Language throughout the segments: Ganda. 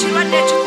Chila Nechu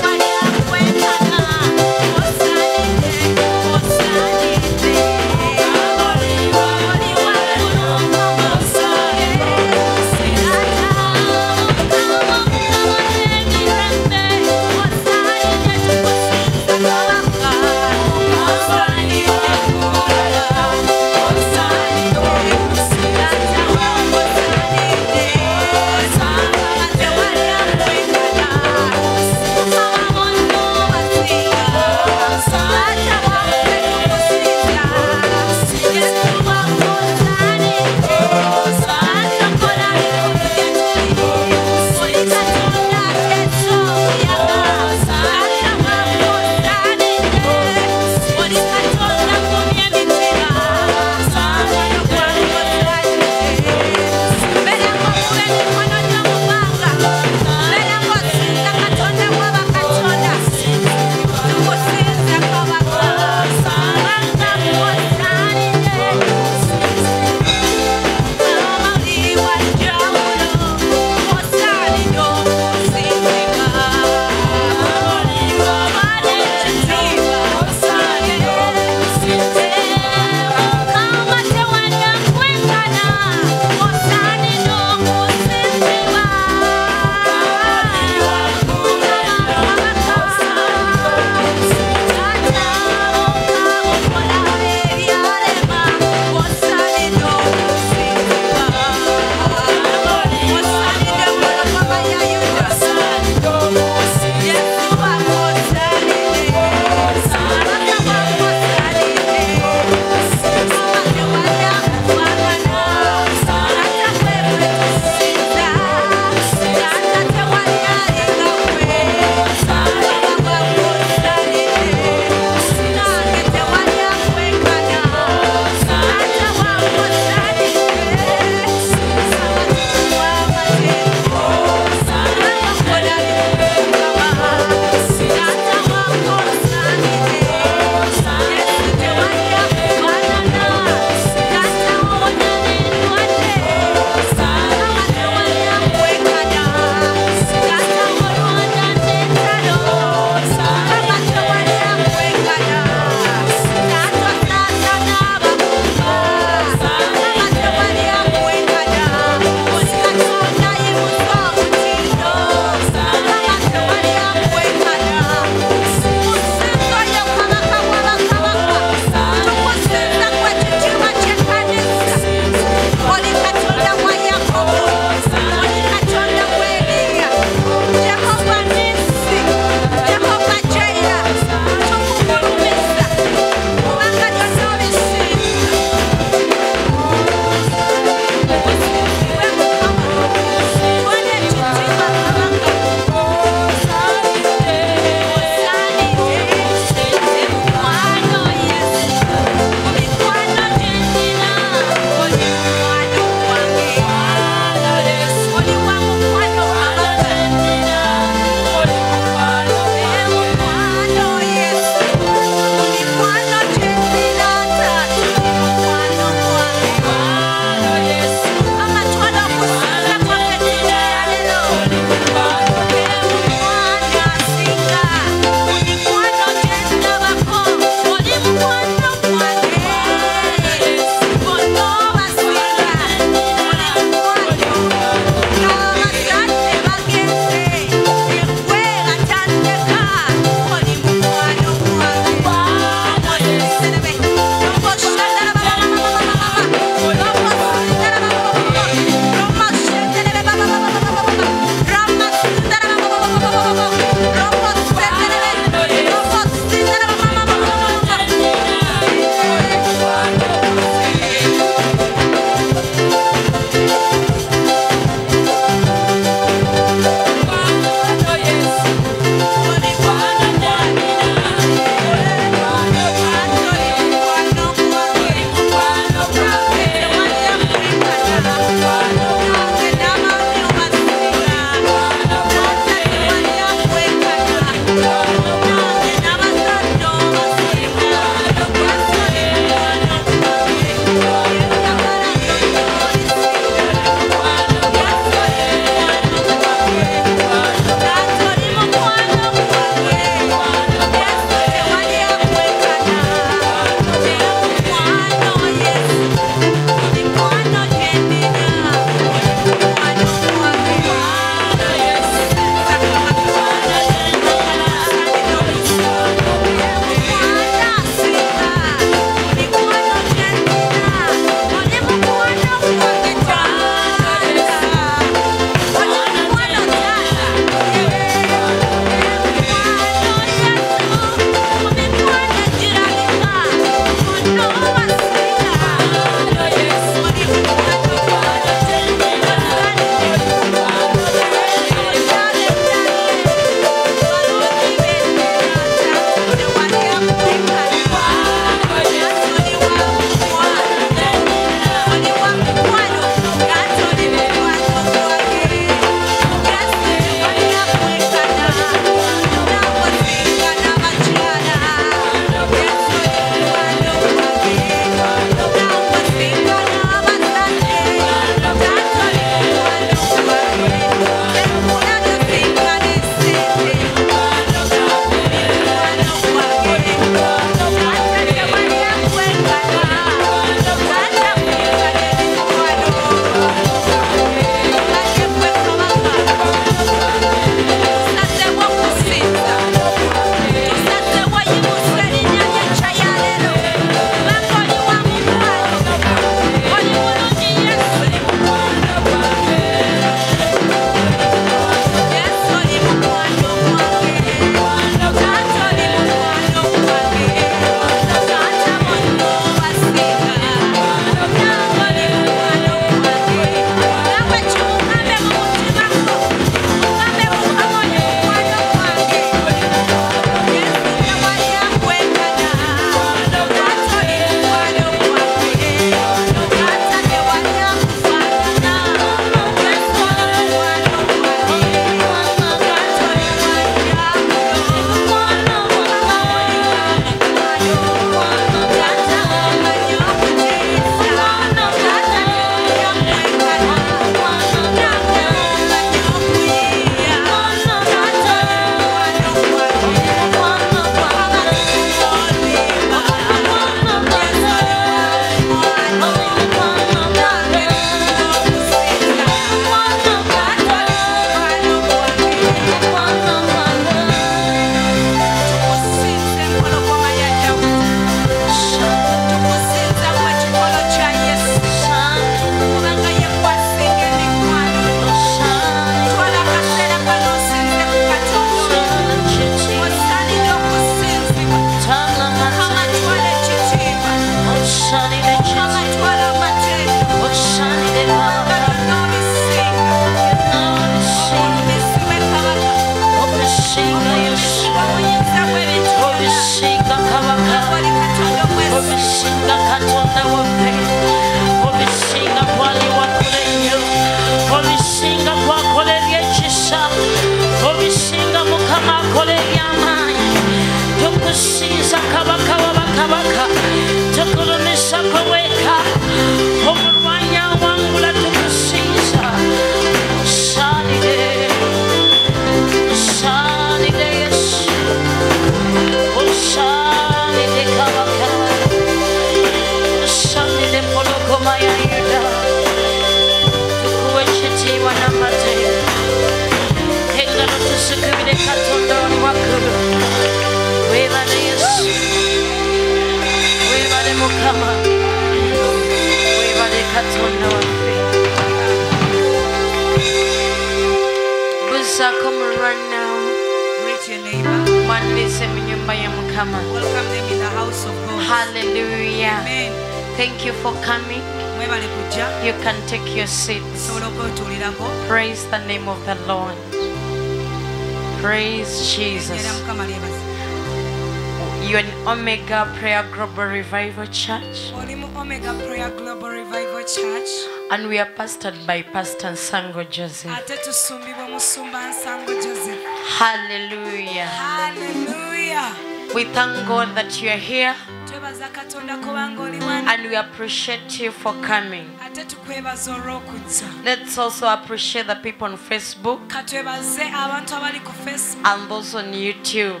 global revival church Omega Prayer Global Revival Church. and we are pastored by pastor nsango joseph Ate tusumbibwa musumba Nsango Joseph. hallelujah Hallelujah. we thank god that you are here Twebaza Katonda kubanga oli wano. and we appreciate you for coming Ate tukwebaza olw'okujja. let's also appreciate the people on facebook Katwebaze abantu abali Facebook and those on youtube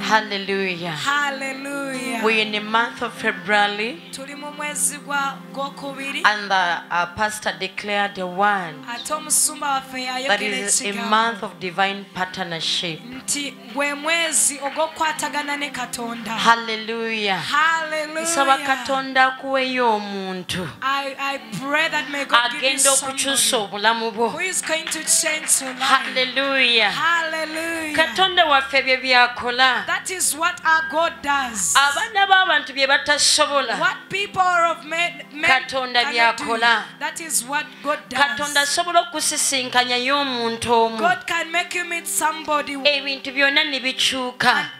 Hallelujah. Hallelujah. We're in the month of February. And the uh, pastor declared the one that is a month of divine partnership. Hallelujah. Hallelujah. Nsaba Hallelujah. katonda akuweyo omuntu. Agenda okukyusa obulamu bwo. haleluya Hallelujah. katonda waffe bye byakola. Abaana b'abantu bye batasobola. Katonda byakola. katonda asobola okukusisinkanyayo omuntu omu. Ebintu byonna ne bikyuka.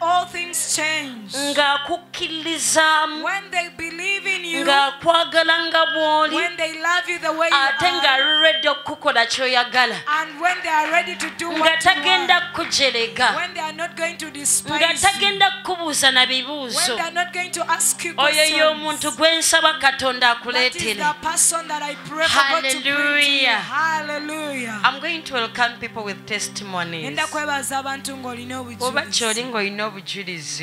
ng'akukkirizaamu when they believe in you when they love you the way you are ready and when they are ready to do what you are when they are not going to despise you when they are not going to ask you questions that is the person that I pray hallelujah. for hallelujah. I'm going to welcome people with testimonies.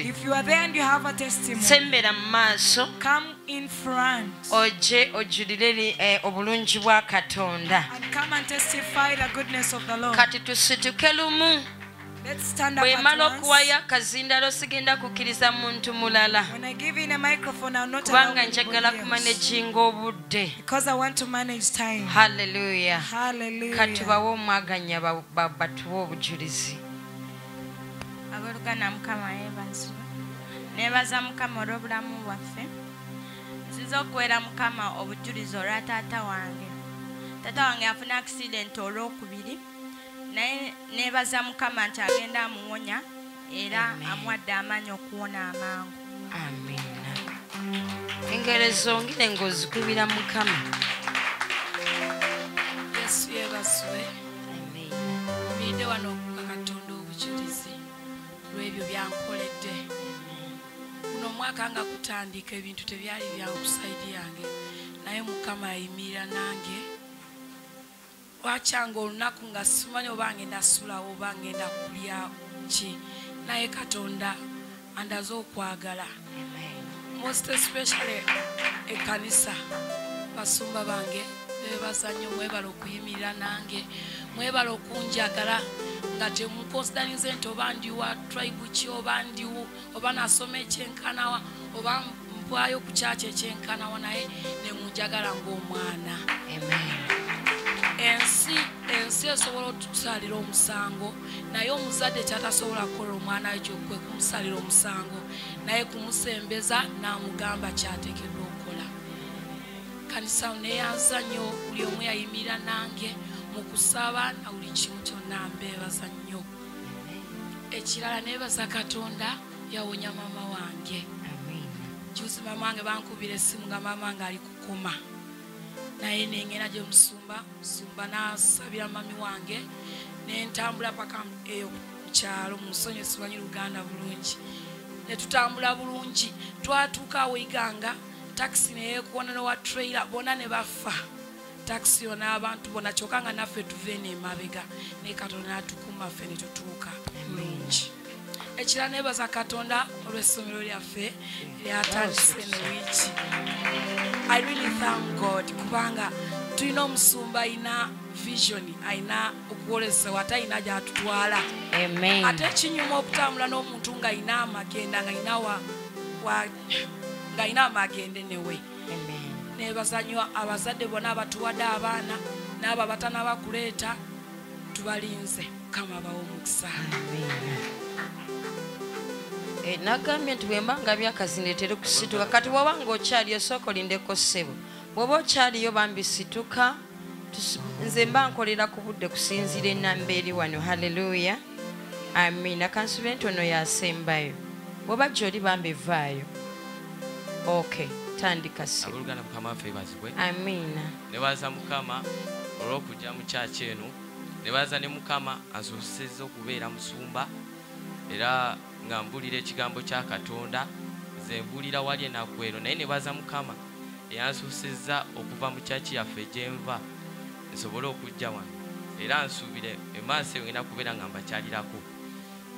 If you are there and you have a testimony send me the man maaso. Come in front. Ojje ojulire eh, obulungi bwa katonda. And come and testify the goodness of the Lord. kati tusituke lumu. Let's stand up bwe at mala once. okuwayo akazindalo sigenda kukkiriza muntu mulala. When I give in a microphone, I'll not allow kubanga njagala kumanaginga obudde. Because I want to manage time. halleluya Hallelujah. katubawe omwaganya ba- ba- batuwe obujulizi. Abooluganda mukama yeebazibwe neebaza mukama olw'obulamu bwaffe. Nziza okuweera mukama obujulizi olwa taata wange. Taata wange afuna akisidenti olwokubiri. Naye neebaza mukama nti agenda amuwonya era amuwadde amaanyi okuwona amangu. Amina engero zongere ng'ozikubira mukama. Yesu yeebazibwe mbidde wano okuka katonda obujulizi lw'ebyo byankoledde omwaka nga kutandika ebintu tebyali byangu ku sayidi yange naye mukama yayimirira nange. Wakyanga olunaku nga simanyi oba ngenda sulawo oba ngenda kulya ki naye katonda andaze okwagala. Most especially ekkanisa basumba bange bebaza nnyo mwebala okuyimirira nange mwebala okunjagala nga temukonsidanize nti oba ndiwa tribe ki oba ndiwo oba nasoma ekyenkanawa oba mpwayo ku kyaki ekyenkanawa naye nemunjagala ng'omwana. Ensi ensi esobola otusalira omusango naye omuzadde kyatasobola kukola omwana we kyokwe kumusalira omusango naye kumusembeza n'amugamba kyateekeddwa okukola. Kanisa neyanza nnyo buli omu yayimirira nange mu kusaba na buli kimu kyonna mbeebaza nnyo. Ekirala neebaza katonda yawonya maama wange. Juzi maama wange bankubira essimu nga maama wange ali kukoma. Naye nengenda gye musumba musumba nasabira mami wange nentambula paka eyo mukyalo munsonyi simanyi luganda bulungi. Netutambula bulungi. Twatuuka awo iganga takisi neyekoona nowa trailer bonna ne bafa takisi yona abantu bonna kyokka nga naffe tuva eno emabega naye katonda natukuma ffe netutuuka bulungi ekira nebaza katonda olw'essomero lyaffe lyatandise eno wiiki. I really thank god kubanga tulina omusumba ayina vision ayina okuwolesewa ate ayina gyatutwala. Ate kinyuma okutambula n'omuntu ng'ayina amagenda ng'ayina wa- ng'ayina amagende newe amen nebaza nnyo abazadde bonna abatuwadde abaana n'abo abatanaba kuleeta tubalinze. Mukama bawa omukisa. Eh, nagambye nti bwe mba nga byakazinde tere kusituka kati bwoba ngaokyaliyo sooka olindeko ssebo bwoba okyaliyo bambi situka Tus- nze mba nkolera ku budde kusinziira enamba eri wano. Halleluya amiina kansube nti ono yasembayo bwoba gyoli bambi vaayo ok tandika se abooluganda mukama waffe ebazibwe amiina. Nebaza mukama olw'okujja mu kyaki eno nebaza ne mukama ansobosezza okubeera musumba era nga mbulira ekigambo kya katonda nze mbulira wali enaku eno. Naye nebaza mukama eyansobosezza okuva mu kyaki yaffe gyenva nsobole okujja wano. Era nsuubire emaaso eyo ngenda kubeera nga mbakyalirako.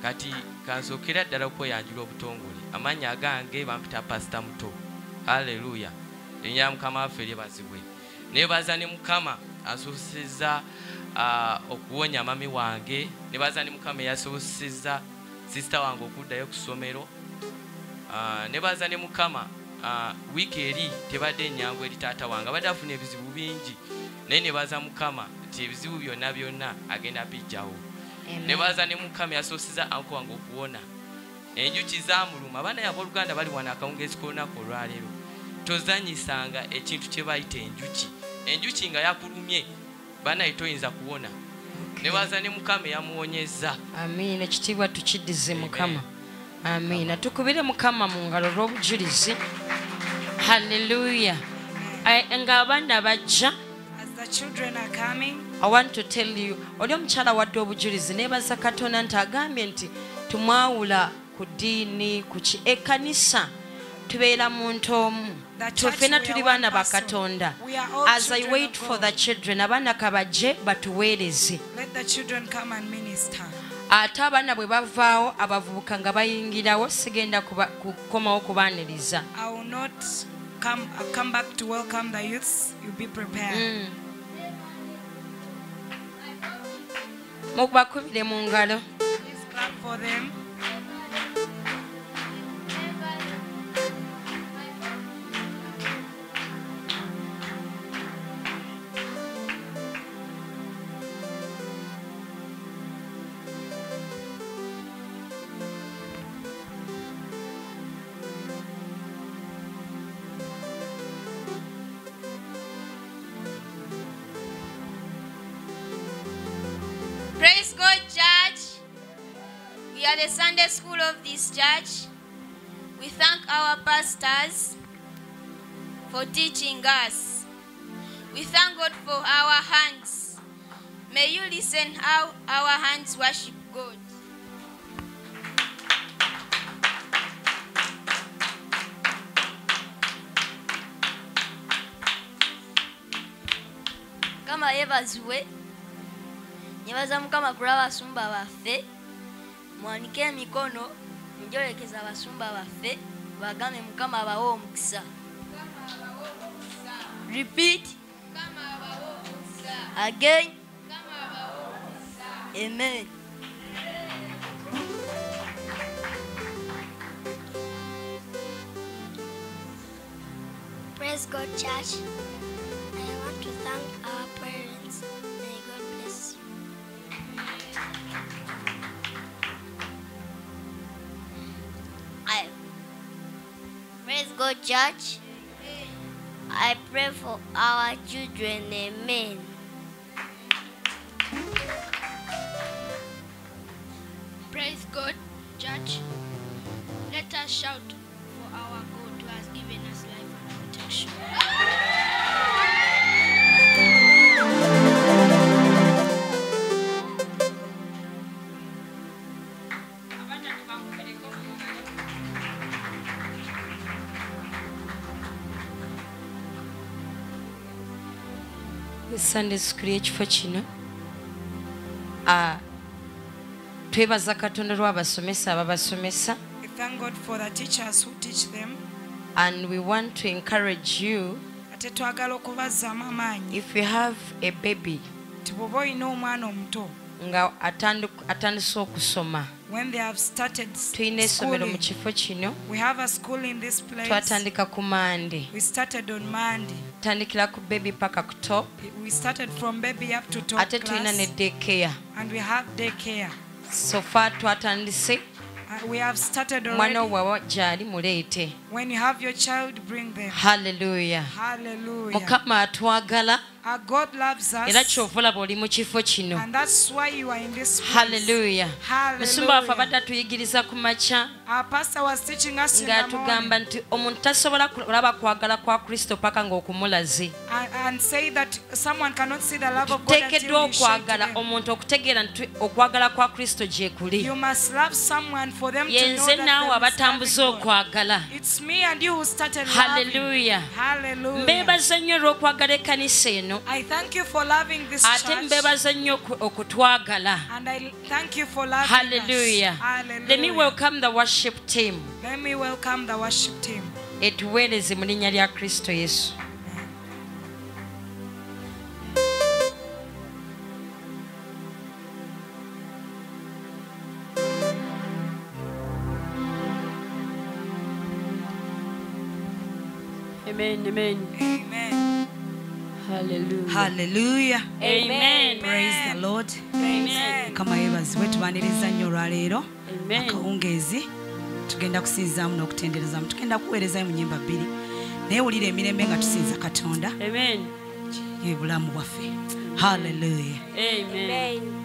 Kati kansookera ddala okweyanjula obutongole amannya agange bampita pasita muto haleluya erinnya lya mukama waffe lyebazibwe nebaza ne mukama asobosezza ah, okuwonya mami wange. Nebaza ne mukama eyasobosezza sisita wange okuddayo ku ssomero. Ah, nebaza ne mukama ah, wiiki eri tebadde enyangu eri taata wange. Abadde afuna ebizibu bingi. Naye nebaza mukama nti ebizibu byonna byonna agenda bijjawo nebaza ne mukama yasobosezza anko wange okuwona. Enjuki zamuluma abaana yabo oluganda bali wano akawungeezi kolunaku olwaleero tozanyisanga ekintu kye bayita enjuki. Enjuki nga yakulumye banaye toyinza kuwona. Nebaza ne mukama eyamuwonyezza. Amiina ekitiibwa tukiddize Amen. mukama. Amiina tukubire mukama mu ngalo olw'obujulizi. Halleluya ng'abaana bajja. As the children are coming, i want to tell you oli omukyala wadde obujulizi neebaza katonda nti agambye nti tumwawula ku ddiini ku ki ekkanisa tubeera muntu omu We tuli baana ba katonda as i wait for the children abaana kabajje batuweereze let the children come and minister. ate abaana bwe bavaawo abavubuka nga bayingirawo sigenda kukomawo kubaaniriza I will not come, I'll come back to welcome the youths. You be prepared. Mm. mubakubire mu ngalo pastors for teaching us. We thank God for our hands. May you listen how our hands worship God. mukama yeebazibwe nyebaza mukama kulaba abasumba baffe mwanike emikono njolekeza abasumba baffe bagambe mukama abawe omukisa. Repeat. Again. Amen. Praise God, church. I want to thank God, church. I pray for our children. Amen. Praise God, Judge. Let us shout for our God who has given us life and protection. Sunday school y'ekifo kino Ah, twebaza katonda lw'abasomesa ababasomesa and we want to encourage you ate twagala okubazzaamu amaanyi. if you have a baby. Nti bw'oba olina omwana omuto nga atandise okusoma when they have started tulina essomero mu kifo kino. Twatandika ku mande tutandikira ku bebi paka ku top. Ate ne dekeya sofa twatandise. Mwana wawa gyali muleete halleluya mukama atwagala. Era kyova olaba oli mu kifo kino. And that's why you are in this place. halleluya musumba waffe abadde atuyigiriza ku makya. Our pastor was teaching us in the morning. ng'atugamba nti omuntu tasobola kulaba kwagala kwa kristo paka ng'okumulaze. And, and say that someone cannot see the love of God tuteekeddwa okwagala omuntu okutegeera nti okwagala kwa kristo gye kuli. You must love someone for them to know yenze naawe abatambuza okwagala. Halleluya Hallelujah. mbeebaza nnyo olw'okwagala ekkanisa eno wano ate mbebaza nnyo okutwagala. Halleluya let me welcome the worship team. Etuweereze mu linnya lya kristo yesu. Amen, amen. amen. Hallelujah. Hallelujah. Amen. Praise the Lord. Amen. mukama yeebazibwe tubaniriza nnyo olwaleero Amen. akawungeezi tugenda kusinzaamu n'okutenderezaamu tugenda kuweerezayo mu nyimba bbiri naye wulira emirembe nga tusinza katonda Amen. ye bulamu bwaffe halleluya Amen. Hallelujah.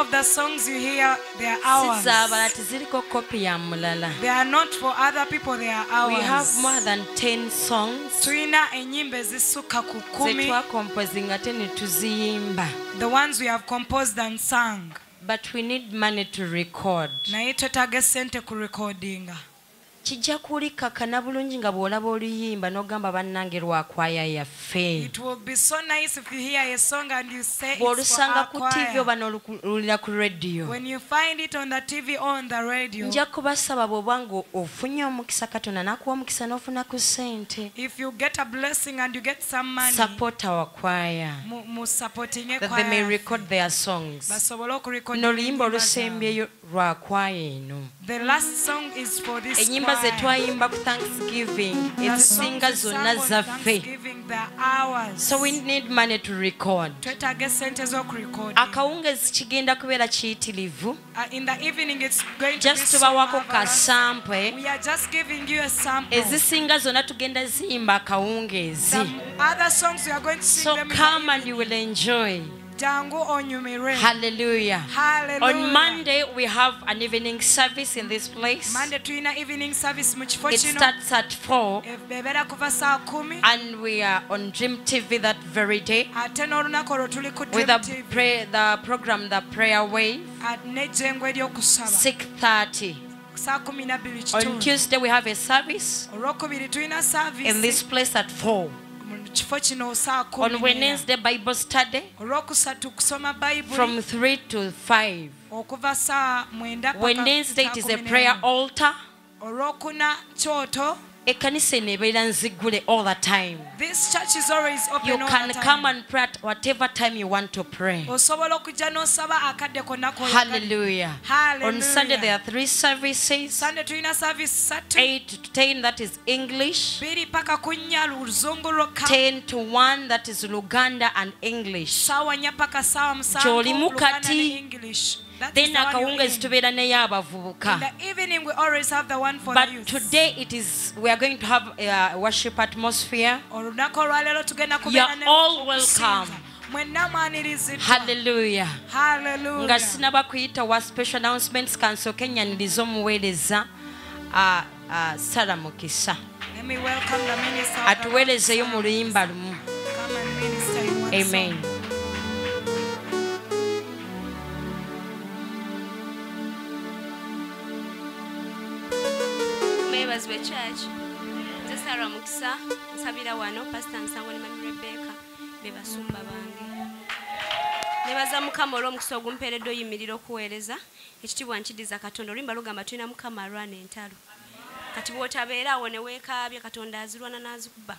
Of the songs you hear, they are ours. They are not for other people, they are ours. we have more than 10 songs ezisuka ku the ones we have composed and sung. but we need money to record naye twetaaga ku recordinga kijja kulikakkana bulungi nga bw'olaba oluyimba n'ogamba bannange lwakwaya yaffe bw'olusanga ku tivi oba n'oluwulira ku rediyo nja kubasaba bw'oba nga ofunye omukisa katonda n'akuwa omukisa n'ofuna ku ssente. Olusembyeyo lwa kwaya eno. Enyimba zetu twa imba ku thanksgiving. It's singers zona za fe so we need money to record. Twetage sente zo ku record akaunge zichigenda kubera chiitilivu uh, in the evening it's going to just be wako sample. We are just giving you a sample. Is ezi singers zona tugenda zimba kaunge zi other songs we are going to sing so come and you will enjoy hallelujah. Hallelujah. on monday we have an evening service in this place. Monday tulina evening service it starts at 4 eh, ebeera kuva saa kumi. And we are on dream tv that very day. Ate n'olunaku olwo tuli ku with Dream the, pray, the program the prayer wave at 6.30 saa kumi nabbiri on tuesday we have a service in this place at 4 mu kifo kino saa on wednesday bible study olwokusatu kusoma bayibuli from 3 to 5 okuva saa mwenda wednesday it is a prayer altar. Olwokuna kyoto ekkanisa eno ebeera nziggule all the time. This church is always open you can come and pray at whatever time you want to pray. Osobola okujja n'osaba akadde konna hallelujah. On sunday there are three services. Sunday tulina service satu. 8 to 10 that is english. Biri paka ku nnya luzungu lwokka 10 to 1 that is luganda and english. Saawa nnya paka saawa musanvu Gy'olimu kati. then akawunga ezitubeera ney'abavubuka but today it is we are going to have a worship atmosphere. You are all welcome. Hallelujah. Hallelujah. nga sinaba kuita wa special announcements kansooka ennyaniriza omuweereza uh, uh, sara mukisa. Atuweerezeyo mu luyimba lumu. Amen. Song. mwebazibwe church. Nze sara mukisa nsabira wano pasita nsango ne mami rebeka be basumba bange. Nebaza mukama olw'omukisa ogumpeeredde oyimirira okuweereza. Ekitiibwa nkidiza katonda oluyimba lugamba tulina mukama alwana entalo. Kati bw'otabeera awo ne weekaabya katonda azirwana n'azikuba.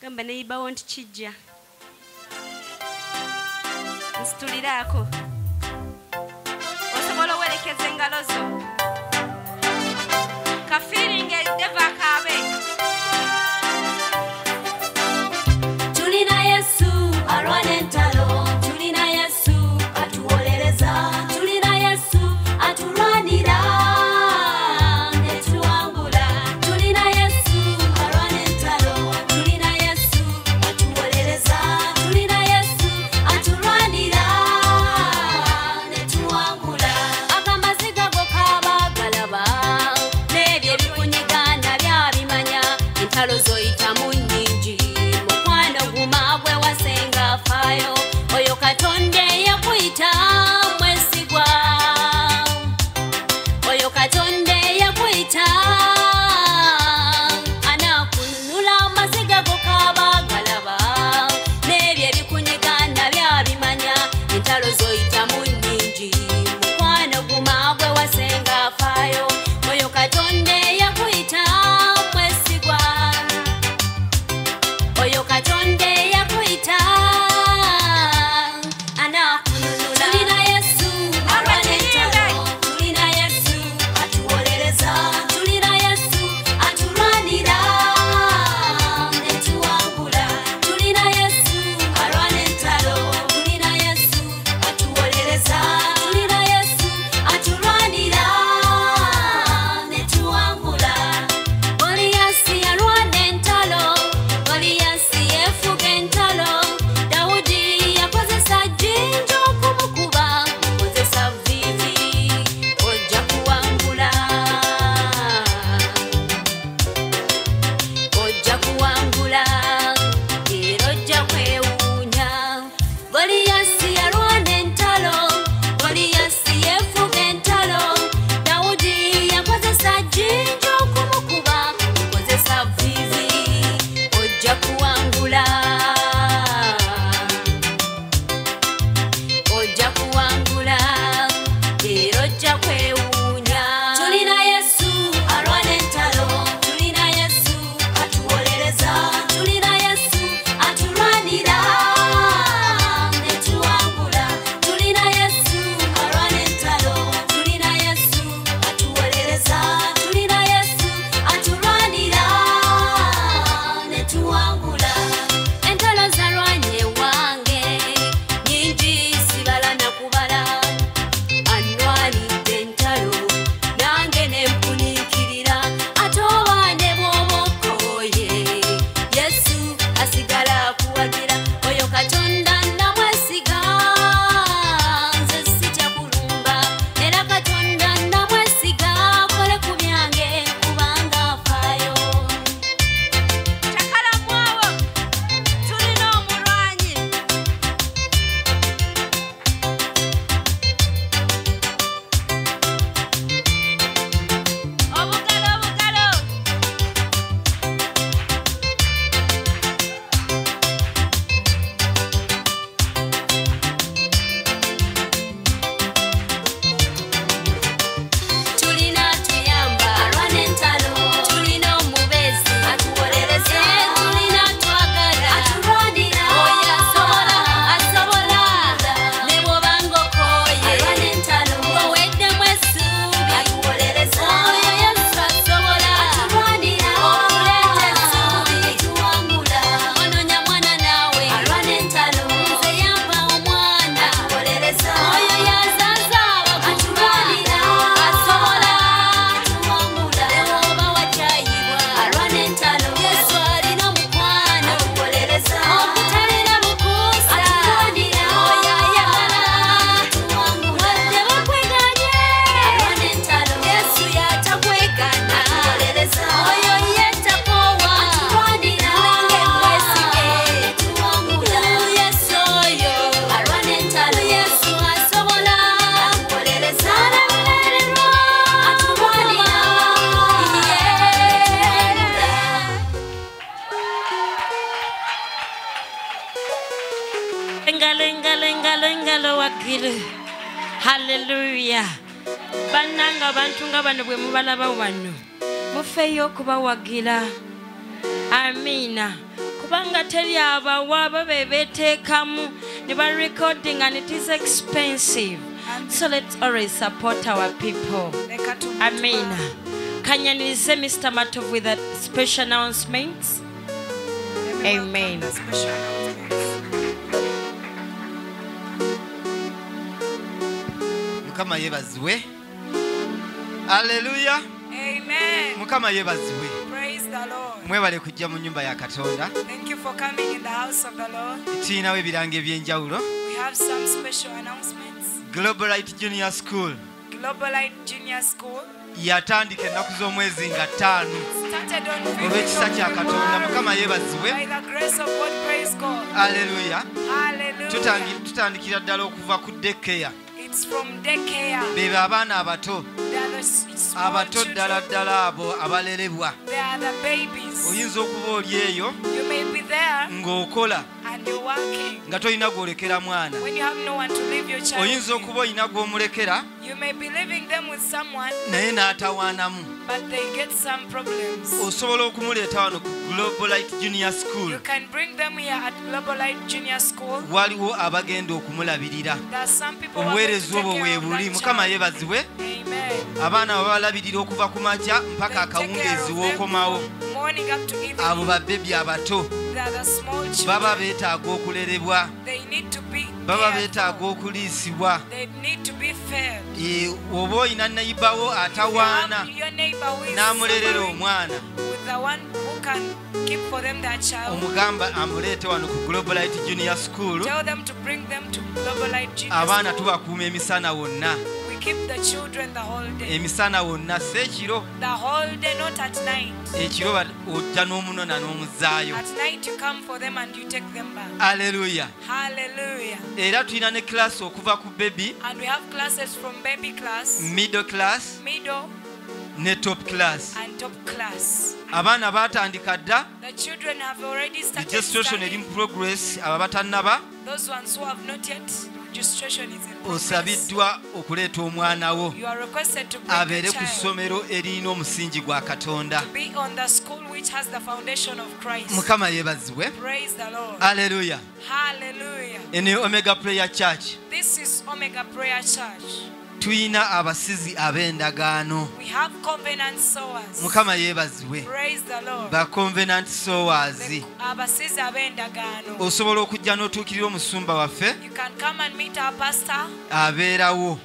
Gamba neyibawo nti kijja nsituliraako osobola owerekeza engalo zo. Kafiiringa deva kaabe always support our people. Amen. Can you say Mr. Matov with a special announcement. Amen. mukama yebazwe. Hallelujah. Amen. mukama yebazwe. Praise the yeebazibwe mwebale kujja mu nyumba ya katonda have some special globalite junior school. Globalite Junior School. Yatandika ennaku z'omwezi nga ttaano. Olw'ekisa 15th kya katonda mukama yebaziwe By the grace of God, praise God. aleluya tutandikira ddala okuva ku dekeya. Bebe abaana abato. Abato ddala ddala abo abalerebwa. They are the babies. oyinza okuba oli eyo? Ng'okola. Nga tolina gw'olekera mwana. Oyinza okuba olina gw'omulekera naye n'atawaanamu. but they get some problems. osobola okumuleeta wano ku globalite junior school. You can bring them here at Globalite Junior School. waliwo abagenda okumulabirira. Obuweereza obwo care bwe of buli that mukama yeebazibwe. Abaana babalabirira okuva ku makya mpaka akawungeezi w'okomawo. Abo babebi abato Baba beetaaga okulerebwa. Baba beetaaga okuliisibwa. Oba olina nayibawo atawaana n'amulerera omwana. omugamba amuleete wano ku globalite junior school. abaana tubakuuma emisana wonna We keep the children the whole day. emisana wonna si ekiro. Ekiro ojja n'omunona n'omuzaayo. Aleluya Hallelujah. era tulina ne kilasi okuva ku bebi And we have classes from baby class, middle class ne top class. abaana baatandika dda. The children have already started registration eri mu progress abo batannaba osabiddwa okuleeta omwana wo. Abeere ku ssomero eririna omusingi gwa katonda. mukama yeebazibwe. Aleluya eno omega prayer church. Tuyina abasizi ab'endagaano. Mukama yeebazibwe. Praise the Lord. ba convenant sowers. Osobola okujja n'otuukirira omusumba waffe? Abeerawo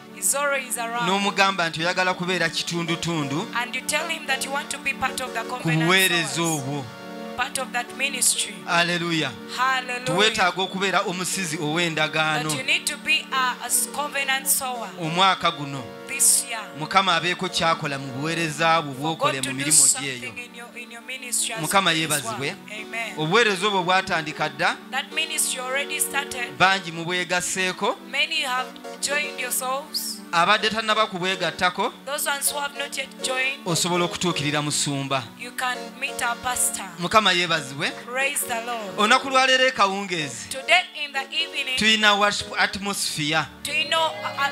n'omugamba nti oyagala kubeera kitundutundu. And you tell him that you want to be part of the ku covenant buweereza obwo aleluya hallelujah. Tuweetaaga okubeera omusizi ow'endagaano. Omwaka guno mukama abeeko kyakola mu buweereza bwo bw'okole mu mirimu gyeyo mukama yeebazibwe. Obuweereza obwo bwatandika dda bangi mu abadde tannaba ku bwegattako those ones who have not yet joined osobola okutuukirira musumba mukama yeebazibwe. Praise the lord. Olunaku lwaleero ekawungeezi today in the evening tulina worship atmosphere.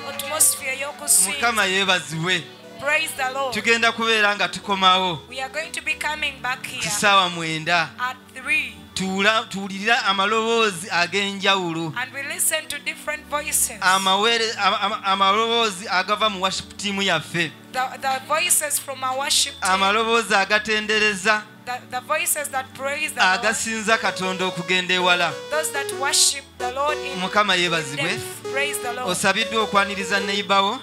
atmosphere y'okusinza mukama yeebazibwe. Praise the lord. Tugenda kubeera nga tukomawo. Here kisaawa mwenda. at 3 tuula- tuwulira amaloboozi ag'enjawulo. Amaloboozi agava mu worship tiimu yaffe. Amaloboozi agatendereza. The, the voices that praise the Lord, agasinza katonda okugenda ewala. Those that worship the Lord in mukama yeebazibwe osabiddwa okwaniriza neighbor,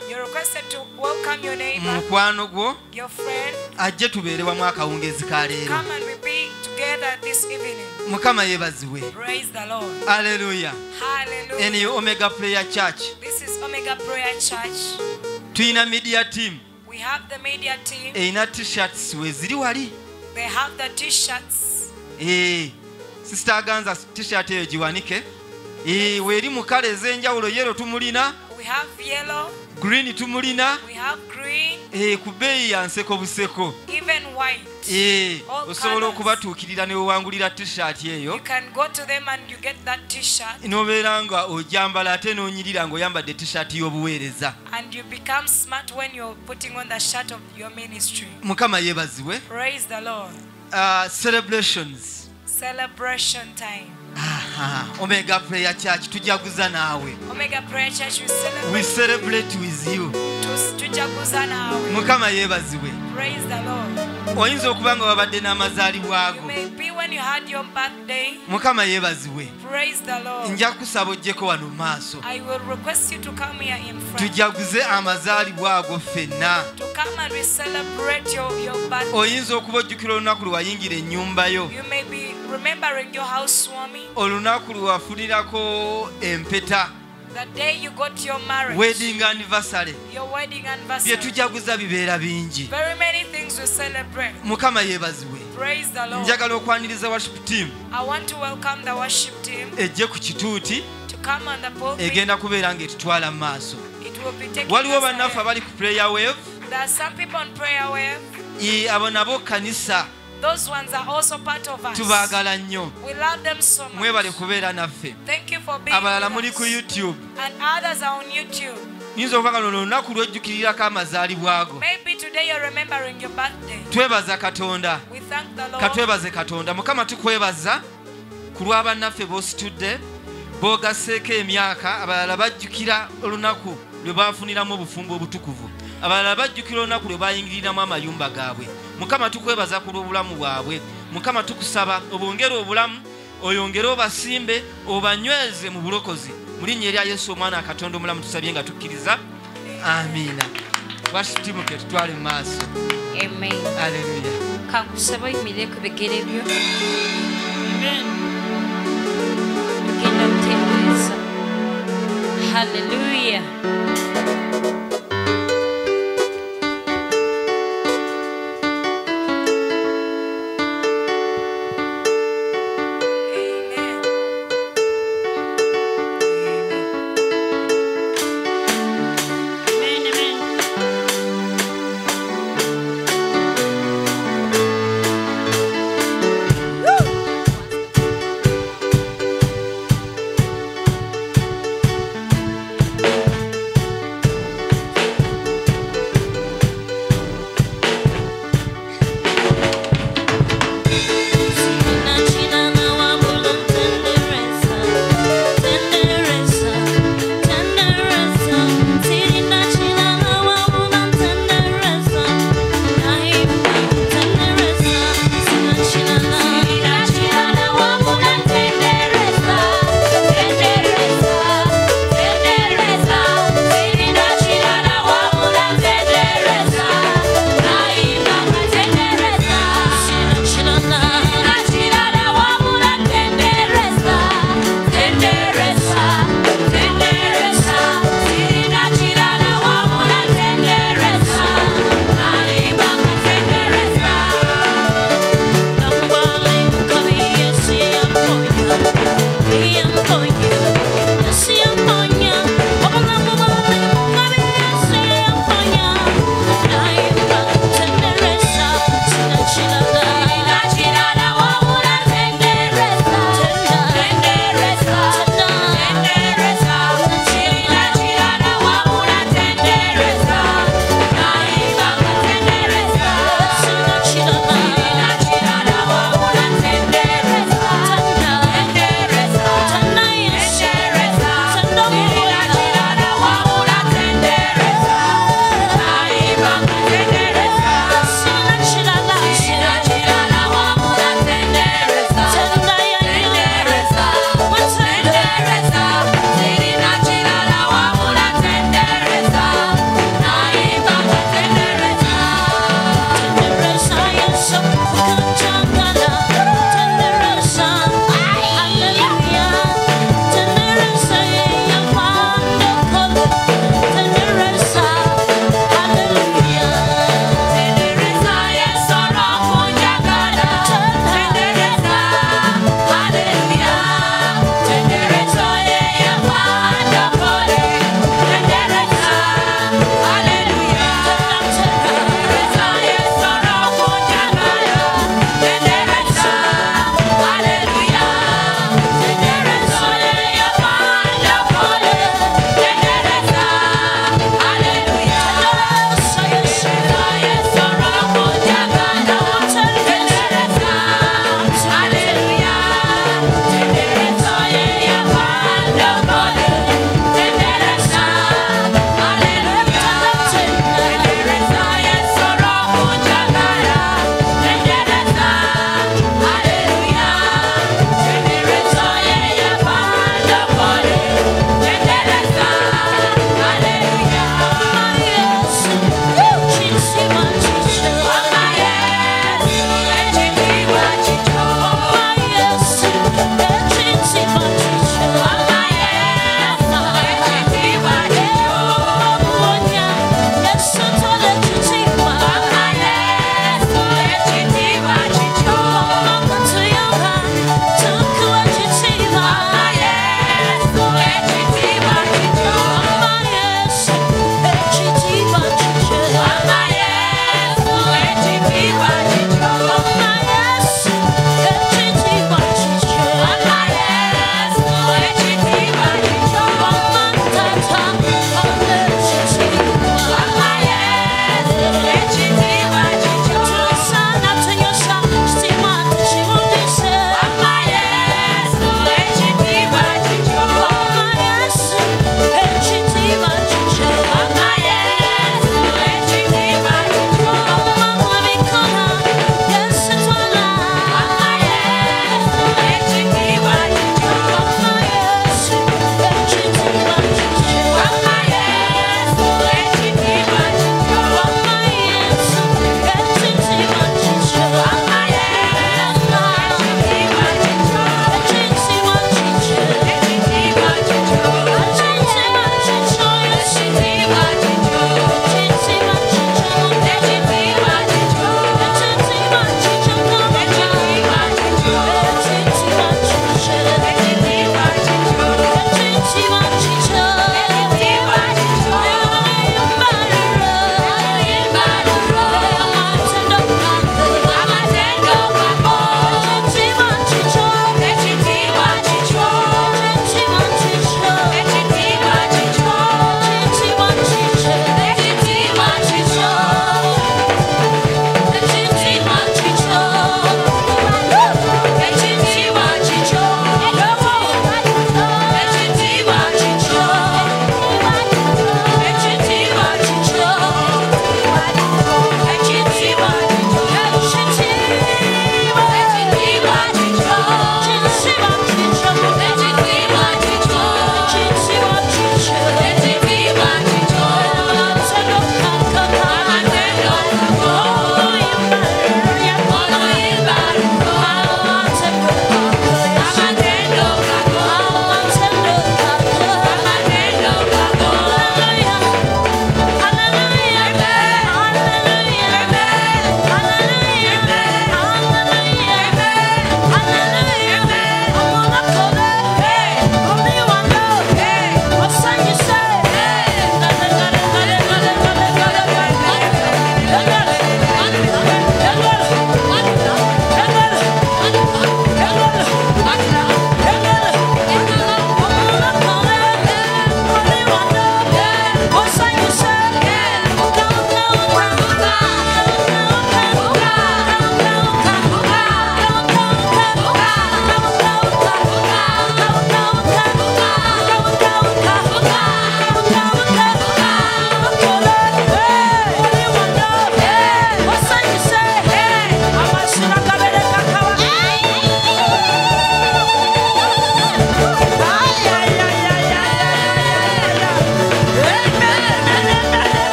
mukwano gwo? Your friend. ajje tubeere wamu akawungeezi ka leero. Come and we be together this evening. mukama yeebazibwe Praise the Lord. aleluya Hallelujah. eniyo omega prayer church? This is Omega Prayer Church. tuyina media team. We have the media team. erina t-shirts weziri wali They have the t-shirts. Eh, sisita aganza t-shirt eyo giwanike Eh, weeri mu kala ez'enjawulo yero tumulina green tumulina. Eh, ku bbeeyi yanseko buseko. Eh, osobola okubatuukirira newewangulira wewangulira eyo. N'obeera nga ojambala ate n'onyirira ng'oyambadde tishaati y'obuweereza. Mukama yeebazibwe. Ah, celebrations. Celebration time. Aha, omega prayer church tujaguza naawe Omega Prayer Church, we we celebrate. celebrate with you Tujaguza nawe. mukama yeebazibwe Praise the Lord. oyinza okuba nga wabadde n'amazaalibwa go mukama yeebazibwe praise the Lord. nja kusaba ojjeko wano mu maaso I will request you to come here in front. tujaguze amazaalibwa ago ffenna To come and we celebrate your, your birthday. oyinza okuba ojjukira olunaku lwe wayingira ennyumba yo You may be remembering your housewarming, olunaku lwe wafunirako empeta. The day you got your marriage, wedding anniversary. Bye tujaguza bibeera bingi. Very many things we celebrate. mukama yeebazibwe njagala okwaniriza worship team. I want to welcome the worship team. Ejje ku kituuti. Egenda kubeera ng'etutwala mu maaso. Waliwo bannaffe abali ku prayer wave. There are some people on prayer wave. I- abo nabo kanisa Those ones are also part of us. tubaagala nnyo. Mwebale kubeera naffe. Thank you for being abalala muli ku youtube. And others are on YouTube. nyinza okuba nga luno olunaku lwojjukirirako amazaalibwa go Maybe today you're remembering your birthday. twebaza katonda. Katwebaze katonda. Mukama tukwebaza ku lwa bannaffe b'ositudde boogaseeko emyaka. Abalala bajjukira olunaku lwe baafuniramu obufumbo obutukuvu. Abalala bajjukira olunaku lwe bayingiriramu amayumba gaabwe mukama tukwebaza ku lw'obulamu bwabwe. Mukama tukusaba obongere obulamu oyongere obasimbe obanyweze mu bulokozi. Mu linnya erya yesu omwana wa katonda omulamu tusabye nga tukkiriza. Amiina. Wasitimuke tutwale mu maaso. Amen. aleluya kankusaba oyimirire ku bigere byo tugenda kutendereza halleluya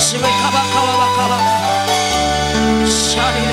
しめかばかわばシャリ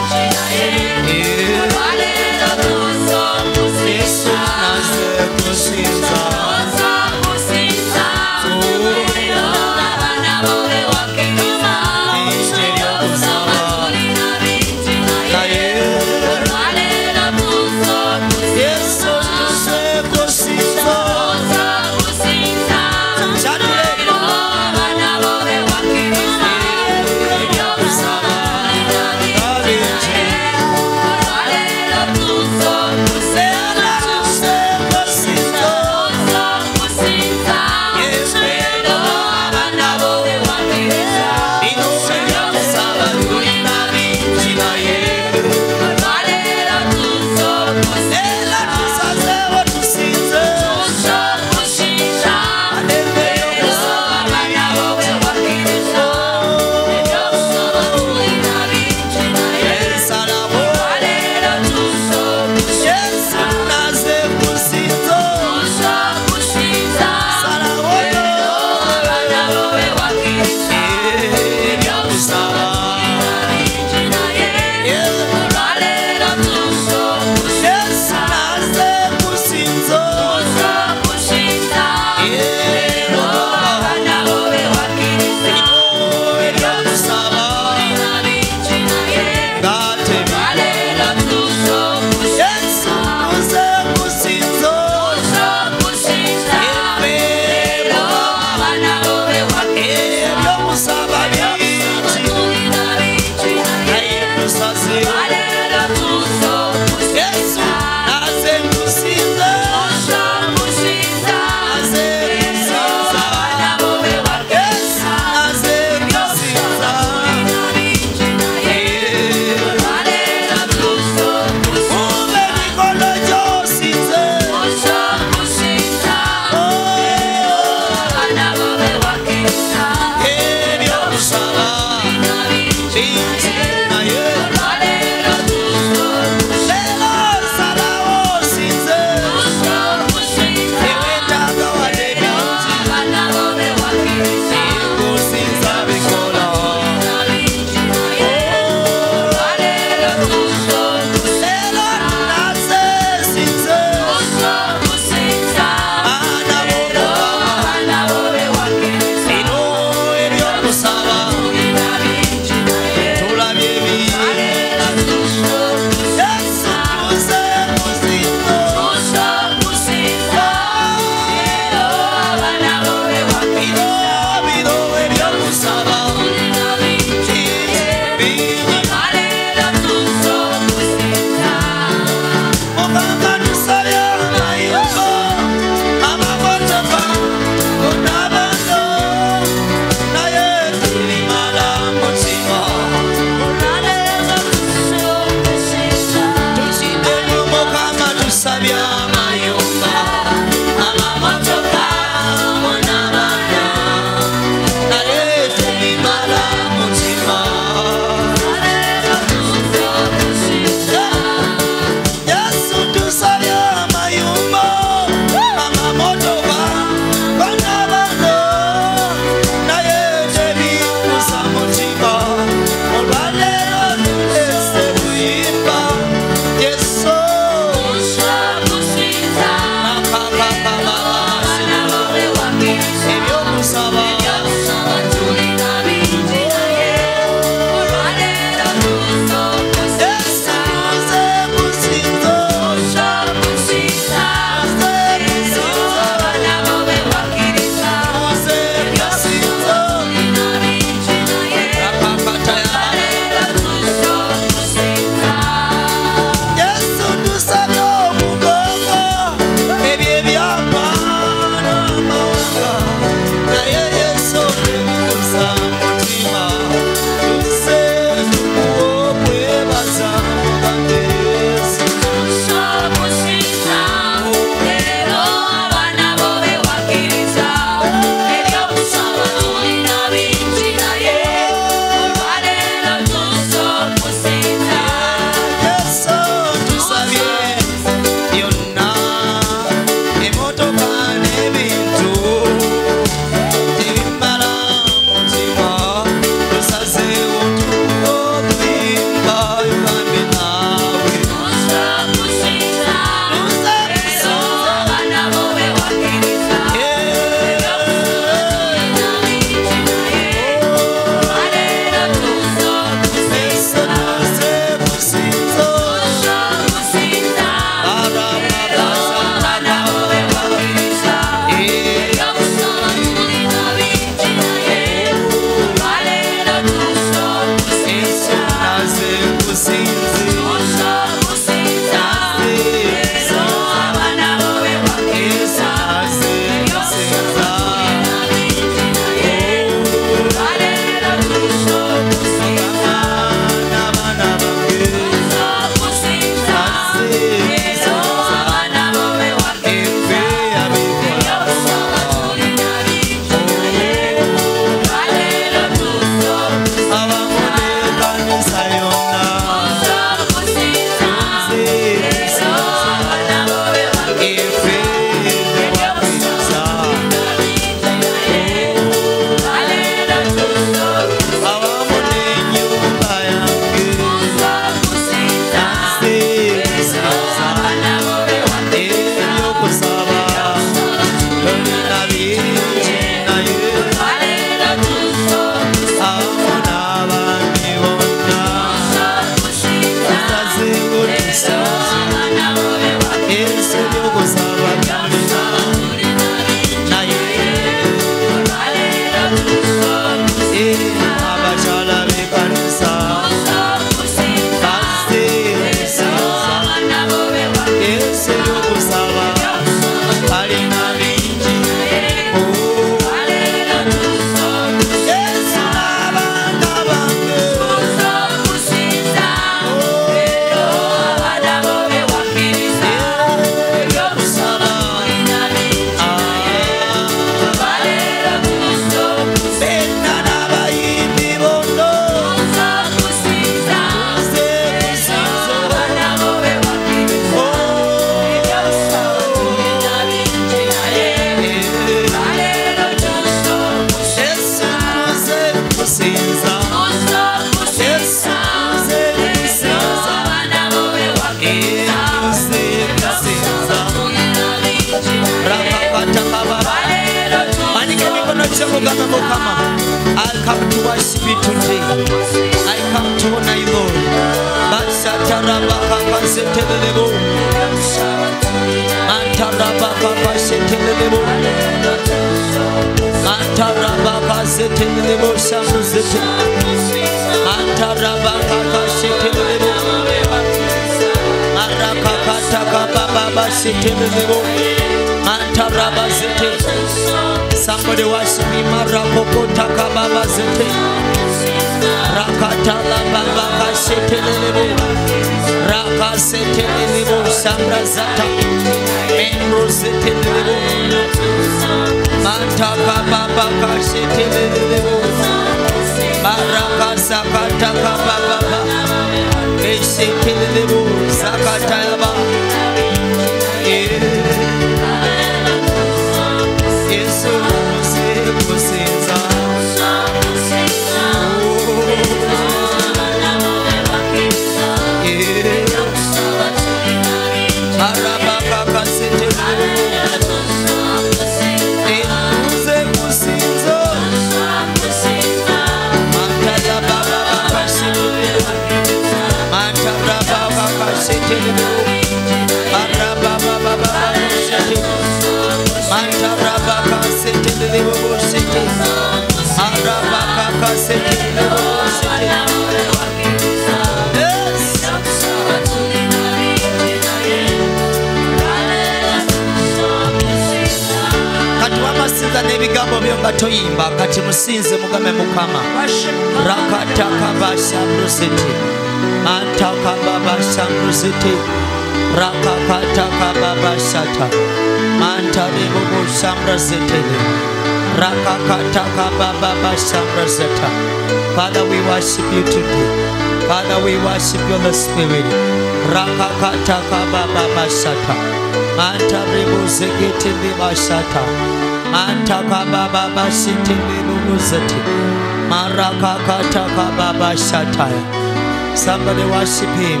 worship Him.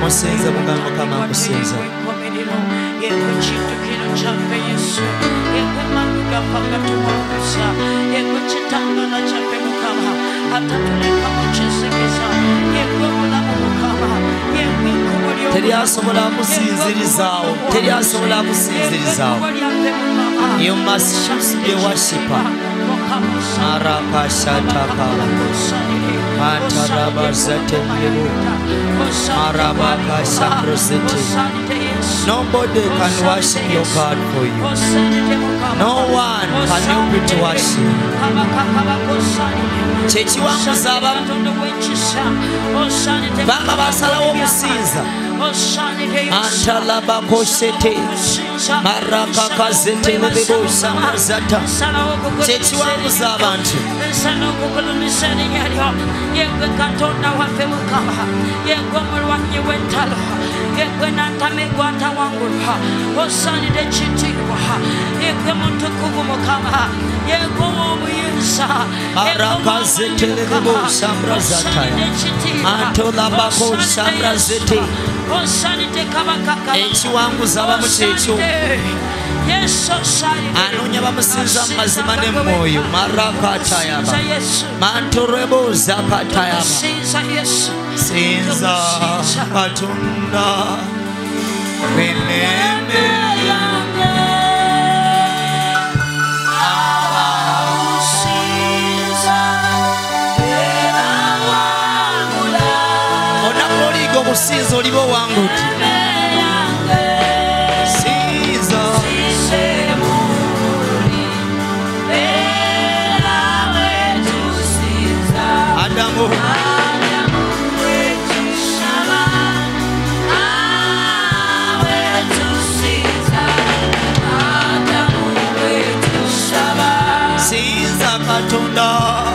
musenza muganga kama kusenza teryasobola kusinzirizawo teryasobola kusinzirizawo you must be worshiper Nobody can worship your God for you. No one can help you to worship. kyekiwanguza abamu banga basalawo okusinza antalabakoshete marakakazetelebeboshamazata kyekiwanguza abantu nsana okugulumisa erinnya lyo yegwe katonda waffe mukama yegwe omulwanyi w'entalo yegwe nantamegwa atawangulwa osaanidde ekitiibwa yegwe mutukuvu mukama Marakazetelebo Sambrazataya Antolabako Sambrazete ekiwanguza abamu kyekyo anoonya bamusinza mu mazima n'emwoyo marakatayaba mantoreboza katayaba sinza katonda kwenemera sizo liba owangudde sizo adamu. Katonda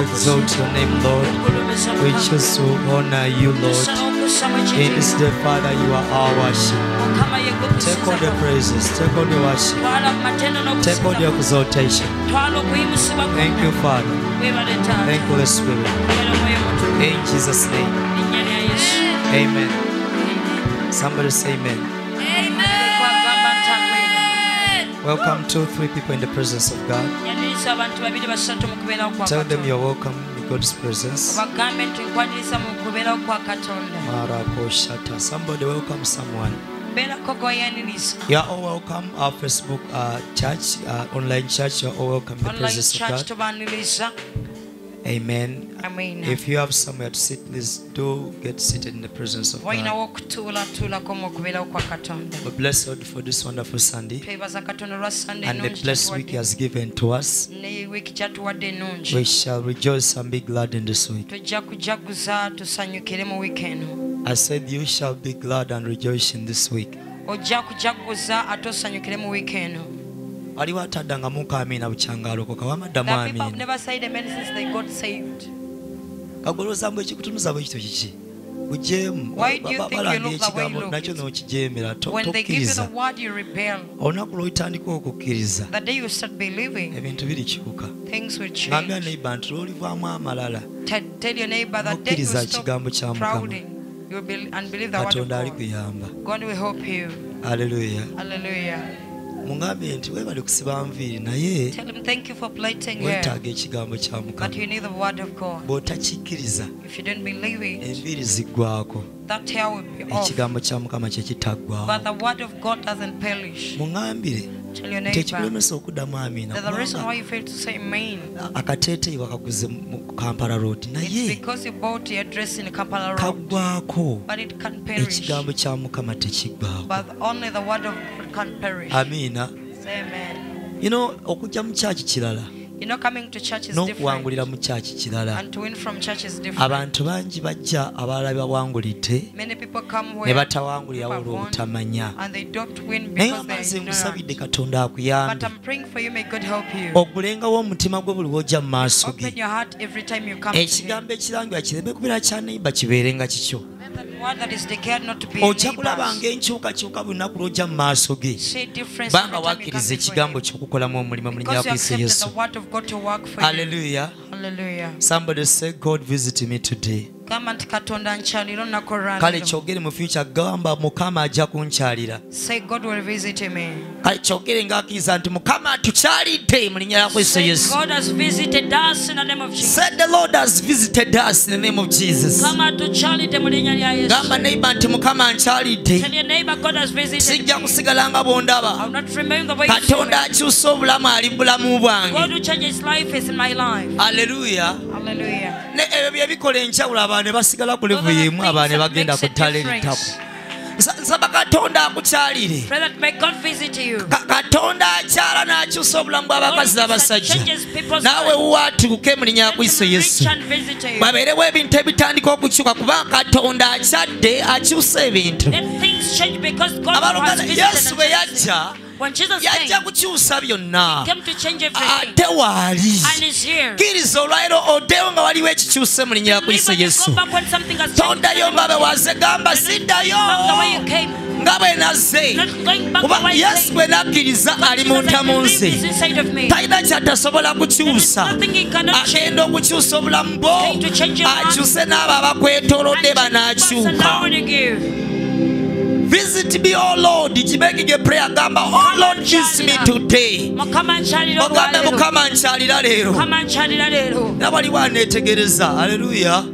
exalt your name, Lord. We choose to honor you, Lord. In this day, Father, you are our worship. Take all the praises, take all the worship, take all the exaltation. Thank you, Father. Thank you, Holy Spirit. In Jesus' name. Amen. Somebody say amen. Welcome to three people in the presence of God. Yaniriza abantu babiri basatu mu kubeerawo kwa Tell them katonda you're welcome in God's presence. bagambe nti nkwaniriza mu kubeerawo kwa katonda welcome someone. You are all welcome. Our Facebook uh, church, uh, online church, you are all welcome in the online presence of God. Amen. If you have somewhere to sit, please do get seated in the presence of God. okutuula tuulako mu kubeerawo kwa katonda We bless God for this wonderful Sunday twebaza katonda olwa sande and the blessed week He has given to us. ne wiiki kyatuwadde ennungi We shall rejoice and be glad in this week. tujja kujaguza tusanyukire mu wiiki eno I said, You shall be glad and rejoice in this week. ojja kujaguza ate osanyukire mu wiiki eno waliwo ataddangamu kaamiina bukyanga alokoka wamaddamu There are people who've amiina kagoloza mbu ekikutunuza bwe ekito kiki bujeemu balanga ekigambo nakyo n'okijeemera tokkiriza olunaku lw'oitandika okukkiriza ebintu birikyuka ngambya neiba nti lw'olivaamu amalala kigambo ekigambo kya mukama. katonda alikuyamba. Aleluya mungambye nti webali kusiba nviiri naye weetaaga ekigambo kya mukama. Bw'otakikkiriza enviiri ziggwako ekigambo kya mukama kyekitaggwawo muŋambire Tell your neighbor ekikulemesa okuddamu amiina that the reason why you fail to say amen akateeteeyi wakaguze mu kampala road is naye because you bought your dress in Kampala Road. kaggwako But it can perish. ekigambo kya mukama tekiggwako But only the word of God can perish. amiina amen. you know okujja mu kyaki kirala You know, coming to church is different. n'okuwangulira mu kyaki kirala abantu bangi bajja abalala bawangulidde Many people come ne batawangulirawo olw'obutamanya and they don't win naye ignorant. ngusabidde katonda But akuyambe I'm praying for you. May God help you. ogulengawo omutima gwe buli lwojja mu maaso ge Open your heart every time you come to Him. ekigambo ekirangirwa kireme kubeera kya neiba kibeerenga kikyo Ojja kulaba ng'enkyukakyuka buli lunaku lwojja mu maaso ge. Banga wakkiriza ekigambo ky'okukolamu omulimu mu linnya lya kristo yesu. Hallelujah. somebody say god visit me today Gamba nti katonda nkyalira olunaku olwa kale leero. kyogere mu future gamba mukama ajja kunkyalira. Kale kyogere ng'akkiriza nti mukama atukyalidde mu linnya lya kristo yesu. The lord has visited us in the name of jesus. Gamba neiba nti mukama visited sijja kusigala nga see katonda akyusa obulamu ali bulamu bwange. Aleluya ne ebyo bye bikola enkyawulo abantu ne basigala ku levu y'emu abantu ne bagenda ku ttale erittako Nsa- nsaba katonda akukyalire. Katonda akyala n'akyusa obulamu bw'abakazi people's naawe mu linnya lya kristo yesu. babeerewo ebintu ebitandika okukyuka kubanga katonda akyadde akyusa ebintu. Visited yesu bwe yajja yajja kukyusa byonna. tewaali ah, kkiriza olwaliro oddeyo nga waliwo ekikyuse mu linnya lya kristo yesu. toddayo nga bewaze gamba siddayo nga bwe nazze. Kuba yesu bwe nakkiriza ali munta mu nze talina kyatasobola kukyusa. agenda okukyusa obulamu bwo. Akyuse n'abo abakwetolodde banaakyuka. visit me oh lord. Kimaking a prayer gamba oh lord kiss me today. ogambe mukama nkyalira leero era waliwo aneetegereza aleluya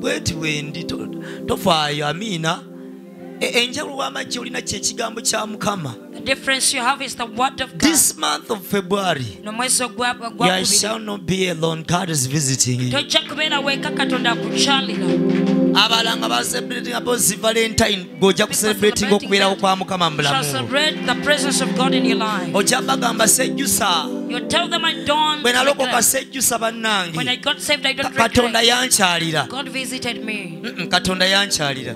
bweti bwendi tofaayo amiina e, enjawulo w'amagye olina kyekigambo kya mukama. This month of February, you shall not be alone. God is visiting you abalanga nga baselebratinga bozi valentine ng'ojja kuselebretinga okubeerawo kwa mukama mu bulamu. ojja bagamba sejjusa. Bwe nalokoka sejjusa bannange. Katonda yankyalira. Katonda yankyalira.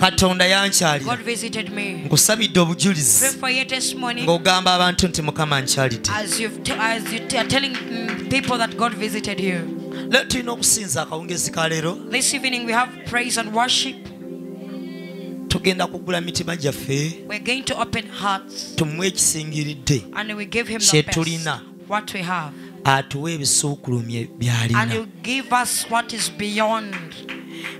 Katonda yankyalira. Nkusabidde obujulizi ng'ogamba abantu nti mukama nkyalidde leero tulina okusinza akawungezi ka leero tugenda kugula mitima gyaffe. Tumuwe ekisingiridde kye tulina. atuwe ebisuukulumye by'alina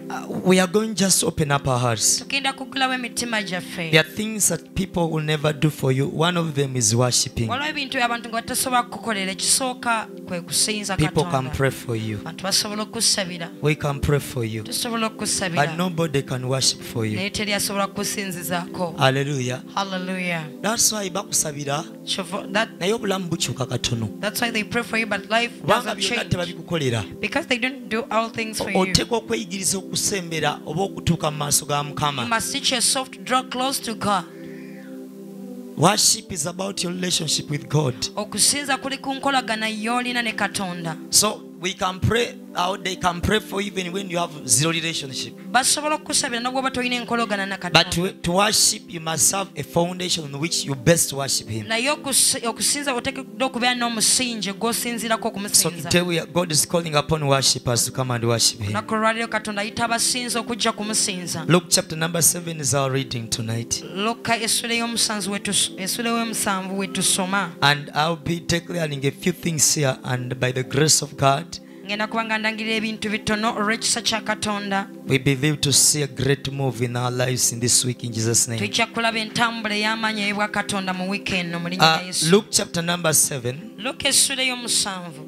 What we are going just open up our hearts. Tugenda kugulawo emitima gyaffe there are things that people will never do for you. One of them is worshiping. Waliwo ebintu abantu nga batasobola kukukolera ekisooka kwe kusinza people can pray for you. Abantu basobola okusabira. We can pray for you. Tusobola okusabira. But nobody can worship for you. Naye teri asobola kusinzizaako haleluya hallelujah. That's why bakusabira naye obulamu bukyuka katono. that's why they pray for you but life doesn't change. because they don't do all things for you. Oteekwa okweyigiriza okusembera oba okutuuka mu maaso ga you mukama must teach yourself to draw close to god. Worship is about your relationship with god. Okusinza kuli ku nkolagana y'olina ne katonda. So we can pray or they can pray for you even when you have zero relationship. Basobola okukusabira nobwoba tolina enkolagana but to, to worship you must have a foundation on which you best worship him. Naye okusi- okusinza oteekeddwa okubeera n'omusingi gw'osinziirako so okumusinza today we are, god is calling upon worshippers to come and worship him. Lunaku olwaliro katonda ayita abasinza okujja kumusinza. Luke chapter number 7 is our reading tonight. Luka essula y'omusanvu wetus- essula y'omusanvu wetusoma and i'll be declaring a few things here and by the grace of god ngenda kuba nga ndangirira ebintu bitono olw'ekisa kya katonda. We believe to see a great move in our lives in this week in jesus name. Tujja kulaba entambula ey'amaanyi ey'ebwa katonda mu wiiki eno mu linnya lya yesu. Luke chapter number 7 luka essula y'omusanvu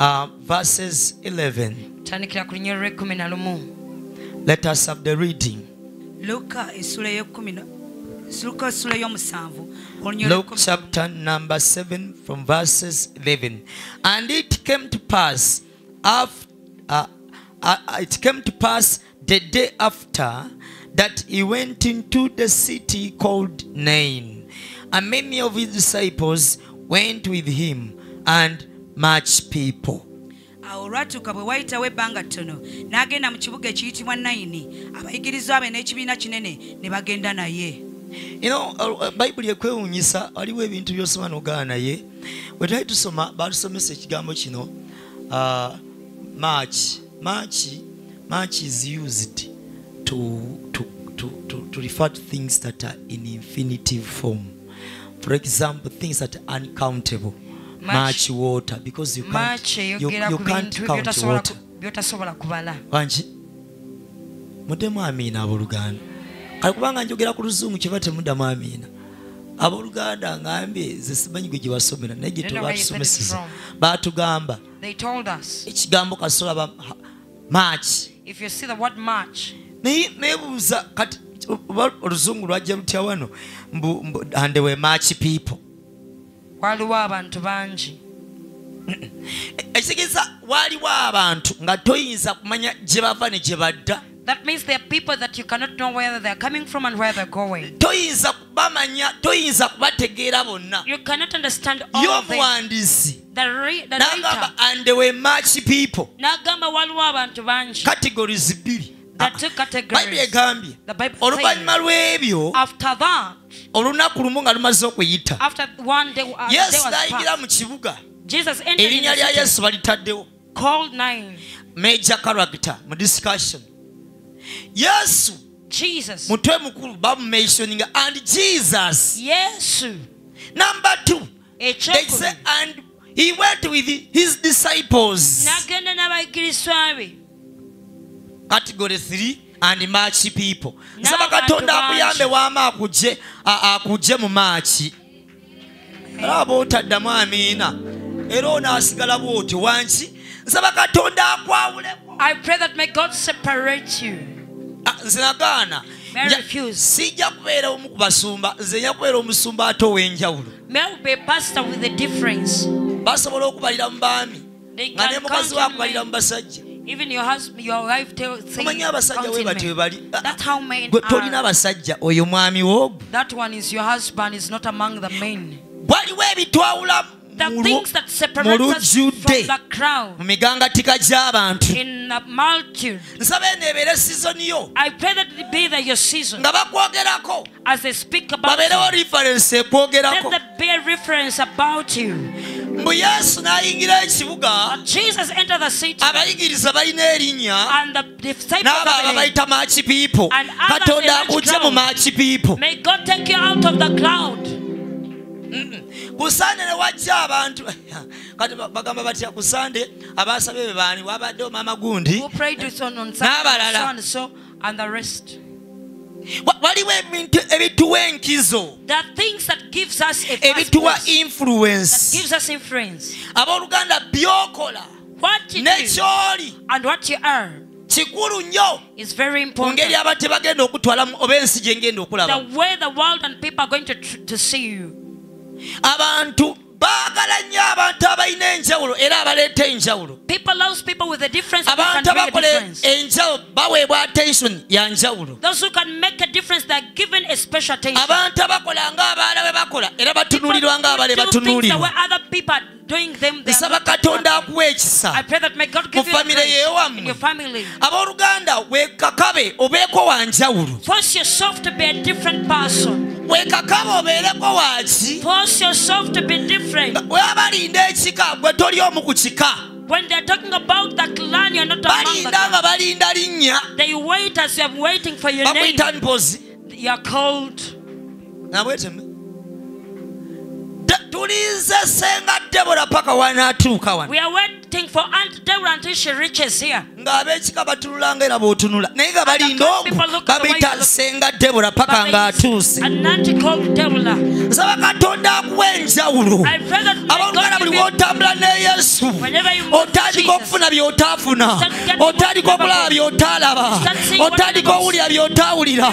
uh, verses 11 tandikira ku lunya olw'ekkumi na lumu. Let us have the reading. Luka essula y'ekkumi na- luka essula y'omusanvu olunyolo Luke chapter number 7 from verses 11. And it came to pass after uh, uh, it came to pass the day after that he went into the city called Nain. And many of his disciples went with him and much people. awo olwatuuka bwe wayitawo ebbanga ttono n'agenda mu kibuga ekiyitibwa nayini abayigirizwa be n'ekibiina kinene ne bagenda naye You know, uh, bayibuli ekwewuunyisa waliwo ebintu byosoma n'ogaana naye bwe twali tusoma batusomesa ekigambo kino uh, march march march is used to, to, to, to, to refer to things that are in infinitive form. For example things that are uncountable. March- march water because you can't, maaki you, eyogera you can't count water. by'otasobola kubala. Wanji? Muddemu amina abooluganda kale kubanga njogera ku luzungu kyeba temuddamu amiina abooluganda ngambye ze simanyi gwe gye wasomera naye gye you tebatusomeseza from. They told us. Ekigambo kasolaba maaki if you see the word march naye nebuuza kati oba oluzungu lwajja lutya wano? Mbu mbu- and we march people. waliwo abantu bangi. Ekitegeeza waaliwo abantu nga toyinza kumanya gye bava ne gye badda that means there are people that you cannot know where they're coming from and where they're going. Toyinza kubamanya toyinza kubategeera bonna. You cannot understand all of them y'omuwandiisi the, re- the n'agamba and we march people. N'agamba waliwo abantu bangi. Categories bbiri. Two bayibuli egambye oluvannyuma lw'ebyo olunaku lumu nga lumaze okuyita. uh, yesu was n'ayingira mu kibuga. Erinnya lya yesu balitaddewo. Major character mu discussion yesu. Jesus. Mutwe mukulu bamumentioninga and jesus. Yesu. Number two. They say and he went with his disciples. N'agenda n'abayigiriswa be. Category 3 and march people. Nsaba katonda akuyambe waama akugye a- akugye mu maaki era aba otaddamu amiina. Era onaasigala bwotyo wanki nsaba katonda akwawuleko i pray that may god separate you. Ah, nze nagaana. Sijja kubeera omu ku basumba nze nja kubeera omusumba ate ow'enjawulo. Basobola okubalira mu baami nga ne mukazi waakubalira me. mu basajja. Omanyi abasajja we "Counting bati me." we bali gwe tolina are. basajja oyo mwami men. waliwo ebitwawula The mu lujjudde mu migangatika gy'abantu nsaba eno ebeere sizoni yo. Nga bakwogerako babeerewo rifarensi ekwogerako mbu yesu n'ayingira ekibuga abayigiriza balina erinnya n'abaaba bayita maki piipo katonda akugye mu maki piipo ku sande ne wajja abantu. Kati bagamba batya ku sande abasabye be baani wabaddewo maama gundi n'abalala. waliwo ebintu ebituwa enkizo. Ebituwa influence. abooluganda byokola nekyoli kikulu nnyo. mu ngeri aba tebagenda okutwalamu oba ensi gye okulaba abantu baagala nnyo abantu abalina enjawulo era abaleeta enjawulo. Abantu abakola enjawulo baweebwa attention ya njawulo. Abantu abakola ng'abaala bwe bakola era batunuulirwa ng'abaale batunuulirwa nsaba katonda akuwa ekisa mu famire yeewammwe abooluganda weekakabe obeeko wanjawulo weekakabe obeereko waaki weabalinda ekika Force yourself to be different. When they're talking about that clan, you're not among the clan. They wait as you are waiting for your name. You are called. Now wait a minute tulinze senga debora paka wanaatuuka wano We are waiting for Aunt Deborah until she reaches here. ng'ab'ekika batunulanga era bw'otunula. Naye nga balinda ogu look. senga debora paka ng'atuuse. nsaba katonda akuwa enjawulo abooluganda buli bw'otambula ne yesu. otandika okufuna by'otaafuna otandika okulaba by'otaalaba. Otandika owulira by'otaawulira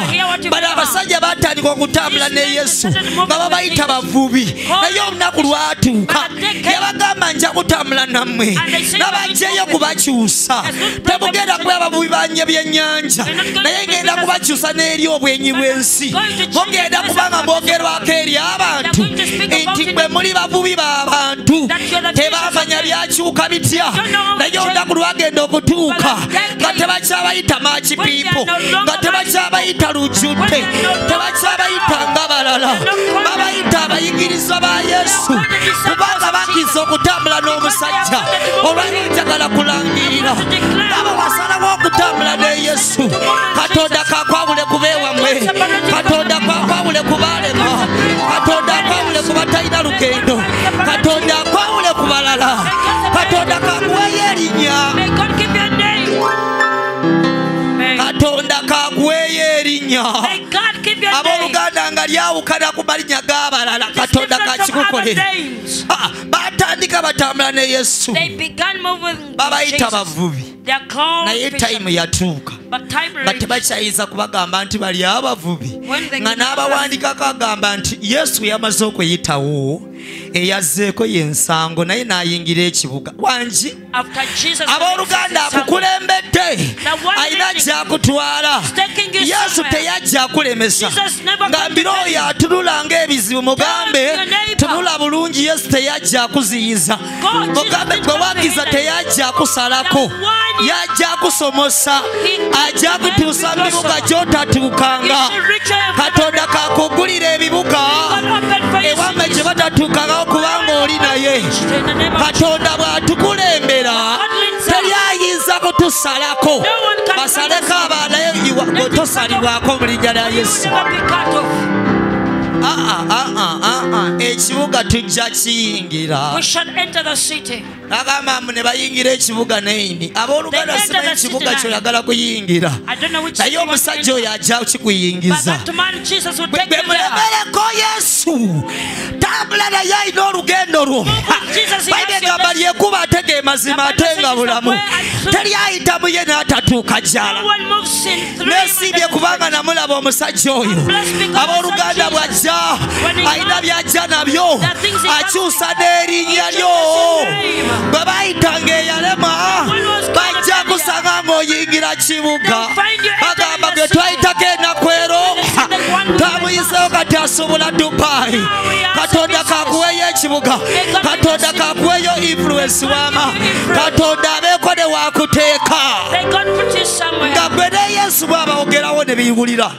bano abasajja batandika okutambula ne yesu nga babayita bavubi. Naye olunaku lwatuuka. Yabagamba nja kutambula nammwe Nabajjayo "We're going to kubakyusa. Brothers- kuba abavubi banye byennyanja. Naye be kubakyusa n'eri obwenyi bw'ensi. Mugenda kuba nga mwogerwako eri abantu. Nti bwe muli bavubi b'abantu tebamanya byakyuka bitya. Naye olunaku lwagenda okutuuka nga tebakyabayita are piipo nga tebakyabayita lujjudde tebakyabayita nga balala babayita abayigirizwa ba yesu. Kubanga bakiza okutambula n'omusajja olwali njagala kulangirira abo wasalawo okutambula ne yesu. Katonda kakwawule ku beewammwe katonda kakwawule ku baalema katonda akwawule ku batalina lugendo. Katonda akwawule ku balala katonda kakuweyo erinnya. Katonda kakuweyo erinnya. Abooluganda nga lyawukana ku malinnya g'abalala katonda kakikukole batandika batambula ne yesu. Babayita bavubi. Naye tayimu yatuuka. Nga reached. tebakyayiza kubagamba nti bali abavubi. Nga n'abawandiikako agamba nti yesu yamaze okweyitawo eyazzeeko yensango naye n'ayingira ekibuga. Wangi abooluganda akukulembedde. Alina gyakutwala yesu teyajja akulemesa ngambira condemned oyo atunula ng'ebizibu mugambe tunula bulungi yesu teyajja akuziyiza mugambe gwe that. teyajja akusalako yajja akusomosa ajja kutuusa mu bibuga gy'otatuukanga. Katonda kakugulira ebibuga ewamme gye batatuukangawo kubanga oli naye. Katonda bw'atukulembera kutubeera teryayiza kutusalako. Basaleko abaana tosalibwako mu lya yesu. Ekibuga tujja kiyingira. We shall enter the city. agamba mbu ne bayingira ekibuga neini abooluganda simanyi kibuga kyoyagala kuyingira. Naye omusajja oyo ajja kikuyingiza there. mulemereko yesu. Tambula naye alina olugendo lwo. Bayibuli egamba lyekuba ate ge mazima ate nga bulamu. teri ayitamu ye n'atatuuka him nesiibye kubanga namulaba omusajja oyo. Abooluganda bw'ajja alina by'ajja nabyo akyusa n'erinnya lyo bwe bayitanga eyalema bajja kusa ddala kibuga bagamba ge twayitako enakwero twamuyisewo kati asobola dubayi katonda kakuweyo ekibuga katonda kakuweyo influensi wama. katonda abeeko ne wakuteeka nga gwe ne yesu bwabawogerawo ne biwulira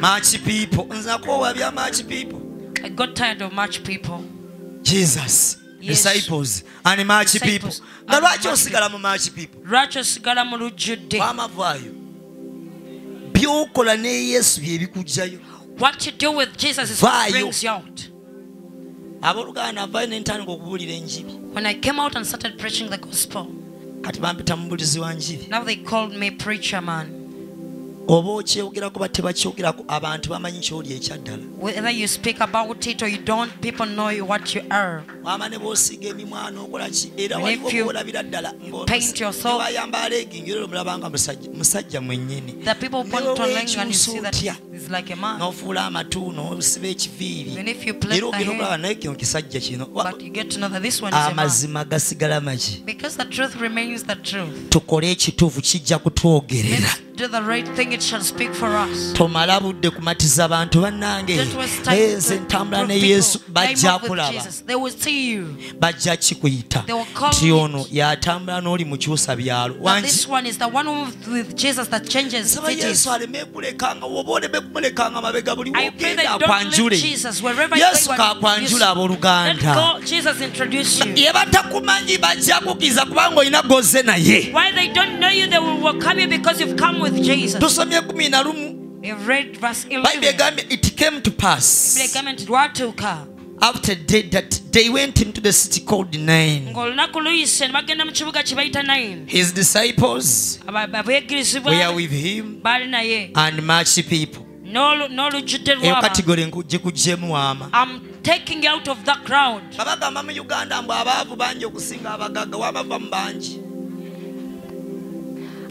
Much people. Nza kuwa bya much people. I got tired of much people. Jesus. Yes. Disciples and much people. Nga lwaki much osigala mu much people? Lwaki osigala mu lujjudde? Wamavaayo. By'okola ne Yesu bye bikugjayo. What you do with Jesus is what brings you out. Abooluganda nvaayo ne ntandika okubuulira enjiri. When I came out and started preaching the gospel, Kati bampita mubulizi wa njiri. now they called me preacher man. oba okyewogerako ba tebakyogerako abantu bamanyi kyoli ekyaddala. Wama ne b'osiiga emimwana okolaki era waliwo olabira ddala ng'obayamba legingi era omulabanga musajja mwennyini. N'ofuula amatu n'osiba ekiviiri. Era ogenda okulaba naye kino kisajja kino. Amazima gasigala maki tukole ekituufu kijja kutwogerera. do the right thing, it shall speak for us. tomala budde kumatiza bantu bannange. Nze ntambula ne yesu bajja kulaba. Bajja kikuyita. Nti ono yatambula n'oli mukyusa byalo. Saba yesu aleme kulekanga woba oleme kumulekanga mabega buli wogenda akwanjule. Yesu kakwanjula abooluganda. ye batakumanyi bajja kukkiriza kubanga olina goze naye with Jesus. tusomye kumi it came to pass. After that they went into the city called Nine. His disciples were with him and much people. I'm taking out of the crowd.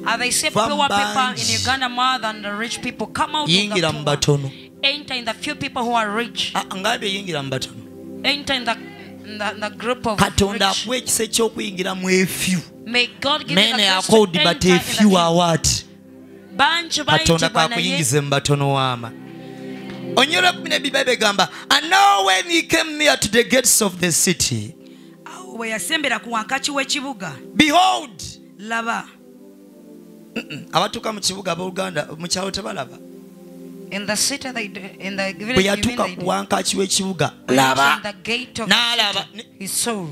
Uh, say From poor people in Uganda more than the rich people. Come out yingira mu batono Enter in the few people who are rich. Ngambye yingira mu batono Enter in the, in the, in the group of katonda akuwa ekisa ekyokuyingira mu efyu. Called enter but in a the few few. are what Banji katonda kakuyingize mu batono waama onyola kumi nebiri bayibuli egamba and now when he came near to the gates of the city awo bwe yasembera ku wankaki w'ekibuga behold laba abatuuka mu kibuga abooluganda mu kyalo tebalaba. Bwe yatuuka ku wankaaki w'ekibuga. Laba. n'alaba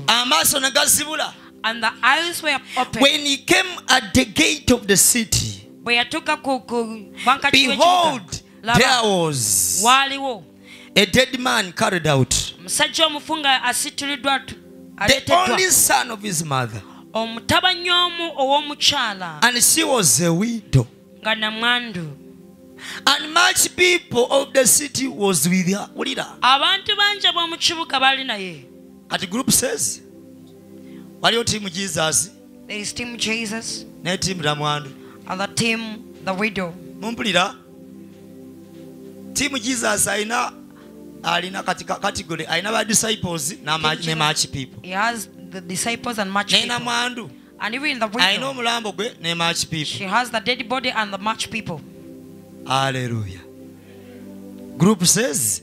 amaaso ne gazibula. And the eyes were open. When he came at the gate of the city, behold, there was a dead man carried out. The only son of his mother. Omutabanyi omu ow'omukyala. And she was a widow. Nga namwandu and much people of the city was with her wulira abantu bangi ab'omu kibuga baali naye. Kati group says waliwo tiimu jesus there is team jesus ne tiimu namwandu and the team the widow. Mumpulira tiimu jesus alina alina kategori alina ba disciples ne much people. he has the disciples and much people. And even in the alina widow omulambo gwe ne much she people has the dead body and the much people. Haleluya group says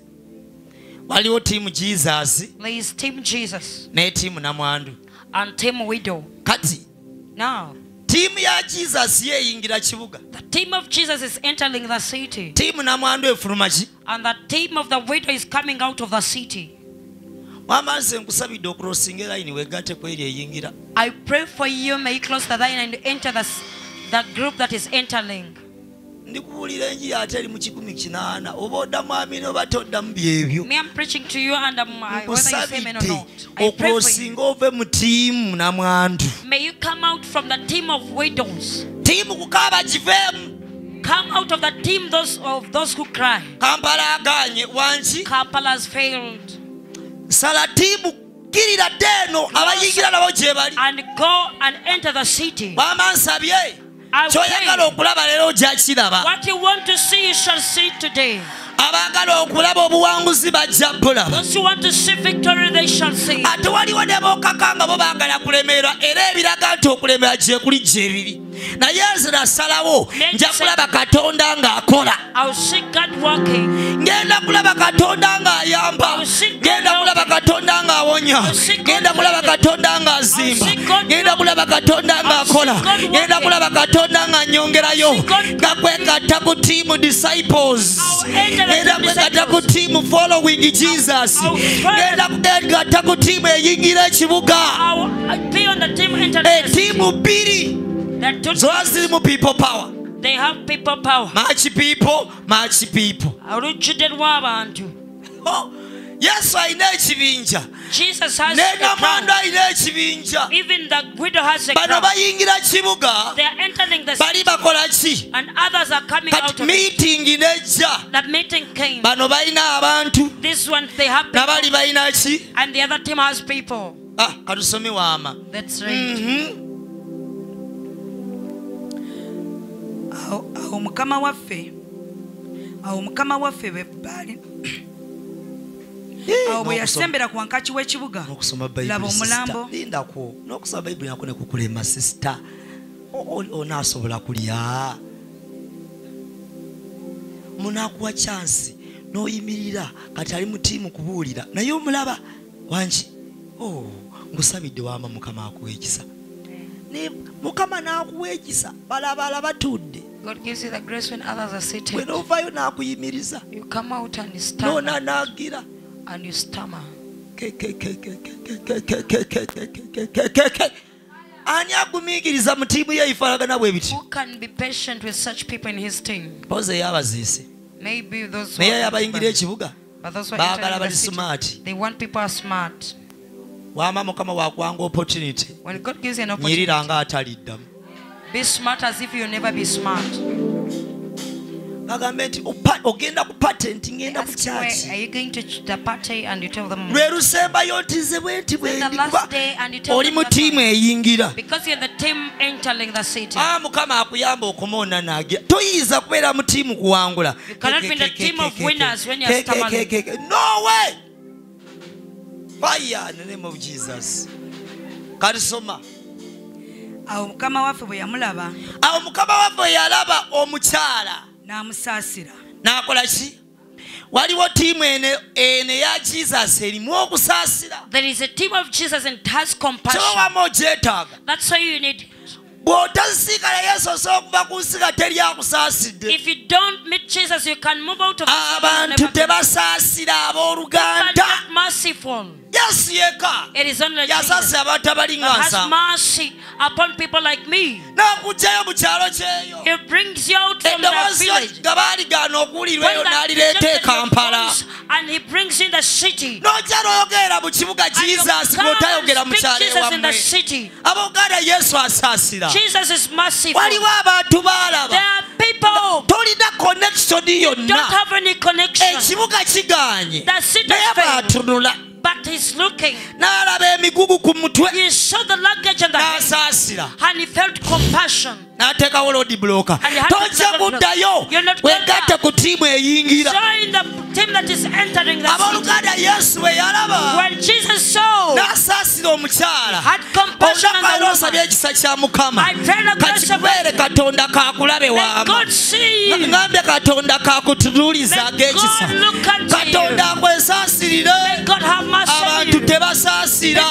waliwo tiimu jesus there is team jesus ne tiimu namwandu and team widow. Kati now tiimu ya jesus yeeyingira kibuga. the team of jesus is entering the city. Tiimu namwandu efuluma ki and the team of the widow is coming out of the city wama nze nkusabidde okulosinga elayini wegatte ku eri eyingira. I pray for you may you close the line and enter the, the group that is entering. Ndikubuulira enjiri ate eri mu kikumi kinaana. Oba oddamu amini oba toddamu byebyo. Or nkusabidde okulosinga ove mu tiimu namwandu. Tiimu kukaaba kiveemu come out of the team those of those who cry. Kampala aganye wanki kampala has failed sala tiimu kirira dde eno abayingira nabo gye bali. and go and enter the city. Wama nsabye kyoyagala okulaba leero ojja kiraba what you want to see you shall see today. Abaagala okulaba obuwanguzi bajja bulaba Those who want to see victory, they shall see. ate waliwo ne bookaka nga bo baagala kulemerwa era ebiraga nti okulemera gye kuli gye biri naye nze nasalawo nja kulaba katonda ng'akola. Ngenda kulaba katonda ng'ayamba. Ngenda kulaba katonda ng'awonya. Ngenda kulaba katonda ng'azimba. ngenda kulaba katonda ng'akola. ngenda kulaba katonda ng'anyongerayo. Nga kwegatta ku tiimu disciples. Ngenda kwegatta ku tiimu following jesus. ngenda kwegatta ku tiimu eyingira ekibuga. Internet. etiimu bbiri There are two so that's the people power. They have people power. Much people, much people. Olujjudde lw'abantu. Oh. yesu alina ekibinja That meeting ekibinja bano bayingira kibuga bali bakola ki kati miitingi nejja bano balina abantu. Nabali balina ki katusome waama awo mukama waffe awo mukama waffe bwe baali awo bwe yasembera ku wankaki w'ekibuga laba omulambo. lindako n'okusoma bayibuli nako nekukulema sisita onaasobola kulya. Munakuwa kyansi n'oyimirira kati ali mu tiimu kubuulira. Naye omulaba wangi oh, ngusabidde wama mukama akuwa ekisa. Mukama n'akuwa ekisa balabala batudde God gives you the grace when others are seated. When. You come out and stammer. And you stammer. ani those who are ye ifaanagana bwe biti mpozi ey'abaziise naye they ekibuga baagala bali are wama mukama God gives you an opportunity, be smart as if you'll never be smart. bagambe nti "Opa- ogenda ku patenti ngenda mu Ask you, where kyaki are you going to ch- the party and you tell them lwe lusembayo nti nze bwe nti bwe Then the ndi last kuba day and you tell oli them mu tiimu eyingira. Ah, mukama akuyamba okomaona nagira toyinza kubeera mu tiimu kuwangula You cannot be in the team of winners when you're stammering. no way! Fire in the name of jesus. Kati soma awo mukama waffe bwe yamulaba awo mukama waffe we yalaba omukyala n'amusaasira n'akola ki waliwo tiimu eno eya jesus erimu okusaasira There is a team of Jesus and it has compassion. kyowamu ogyetaaga That's why you need. bw'otasisikala yesu osobola okuva ku nsi nga teri akusaasidde If you don't meet Jesus, you can move out of this world and abantu tebasaasira abooluganda. yesu yeka He has mercy upon people like me. He yasasi abatabali nga n'akugjayo mu kyalo kyeyo eddoboozi nga baaligaana okuwulirwa eyo n'alireeta e kampala. n'ojja n'oyogerera mu kibuga jesus ng'otayogera mu kyalo ewammwe. abooganda yesu asaasira. Waliwo abantu baalaba. Tolina connection yonna. ekibuga kigaanye. Naye baatunula But he's looking. n'alaba emigugu ku mutwe He saw the luggage and the hand, n'asaasira and he felt compassion. n'ateekawo lodi buloka tojja kuddayo wegatte ku ttiimu eyingira abooluganda yesu bwe yalaba n'asaasira omukyala olunaku alwosabye ekisa kya mukama. Kakikubeere katonda kakulabe wamuambye katonda kakutunuuliza ag'ekisa katonda akwesaasirire abantu tebasaasira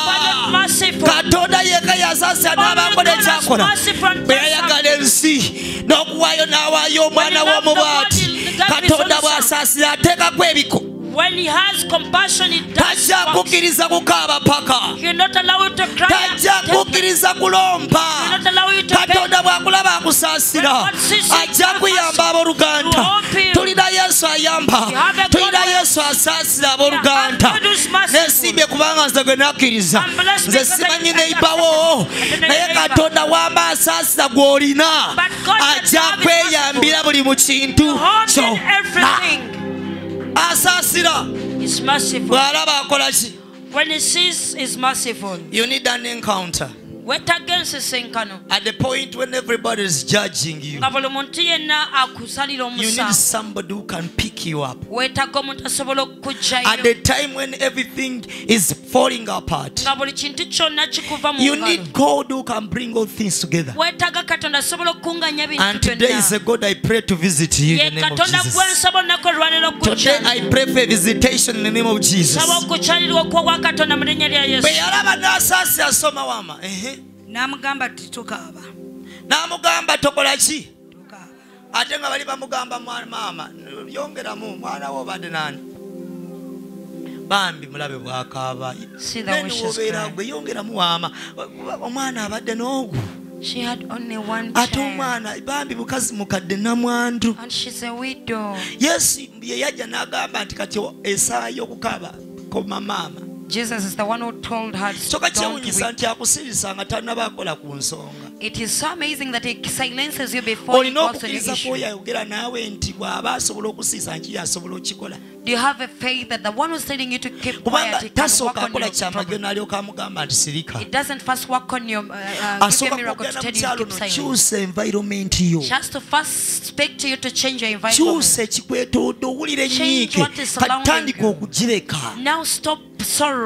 katonda yeka yasaasira n'abakola ekyakola. bwe yayagala ensi n'okuwaayo n'awaayo omwana w'omubaati katonda bw'asaasira ateekako ebiko Tajja kukkiriza kukaaba paka tajja kukkiriza kulompa. Katonda bw'akulaba akusaasira ajja kuyamba abooluganda you. tulina yesu ayamba. Tulina yesu asaasira abooluganda merciful. nesimbye kubanga nze gwe nakkiriza. Nze simanyi neibawo naye katonda wamba asaasira gw'olina. Ajja kweyambira buli mu kintu. Everything. Asaasira He's merciful. bw'alaba akola ki When he sees, is merciful. you need an encounter At the point when everybody is judging you, nga buli muntu yenna akusalira you need somebody who can pick you up. weetaaga omuntu asobola At the time when everything is falling apart, nga buli kintu kyonna kikuva you need God who can bring all things together. weetaaga katonda asobola okukunganya And today is a God I pray to visit you in the name of Jesus. gwensaba olunaku olwaliro Today I pray for visitation in the name of Jesus. N'amugamba ti tokaaba. N'amugamba tokola ki? Ate nga bali bamugamba "Mwana- maama yongeramu mwana wo obadde nani? Bambi mulabe bwakaaba. Crying. gwe yongeramu waama omwana abadde n'ogwo She had only one ate child. omwana bambi mukazi mukadde namwandu and she's a widow. yesu ye yajja n'agamba nti kati esaawa y'okukaaba koma maama Jesus is the one who told her kyokka don't kyewunyisa weep. nti akusirisa nga ku nsonga It is so amazing that he silences you before he olina calls on your okukkiriza issue. kwoyo naawe nti bw'aba asobola okusiisa nkiri asobola okikola Do you have a faith that the one who's telling you to keep kubanga quiet, he can work tasooka on akola your kyamagero problem? n'alyoka amugamba nti sirika It doesn't first work on your, uh, uh, give you a asooka miracle to kugenda tell you to keep silent. kyusa environment yo She has to first speak to you to change your environment. kyusa ekikwetoodde owulira Change what is surrounding katandika okugireka Now stop.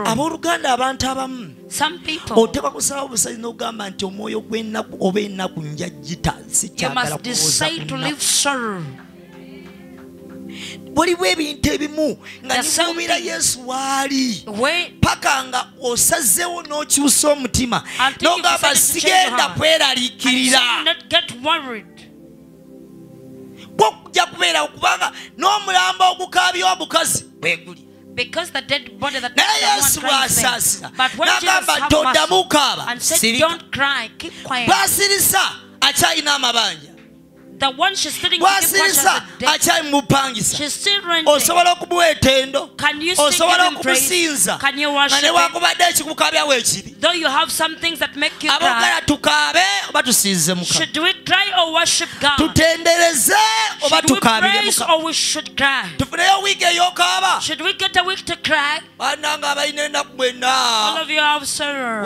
Abooluganda abantu abamu Some people, oteekwa kusaba obusazi n'okugamba nti omwoyo gw'ennaku oba ennaku njagita you sikyagala must decide to live sorrow. waliwo ebintu ebimu nga nimuumira yesu waali paka nga osazeewo n'okyusa omutima n'ogamba sigenda kweraliikirira. Gwe kujja kubeerawo kubanga n'omulambo ogukaabya obukazi bwe naye yesu bw'asaasira n'agamba toddamu kaaba basirisa akyalina amabanja. gwasiisa akyayimupangisa osobola okumuwa etendo? Osobola okumusinza nga newakubadde we byawo ekiri aboogala tukaabe oba tusinze mukaatutendereze oba tukaabirtufuneyo All of you abalina ennaku mwena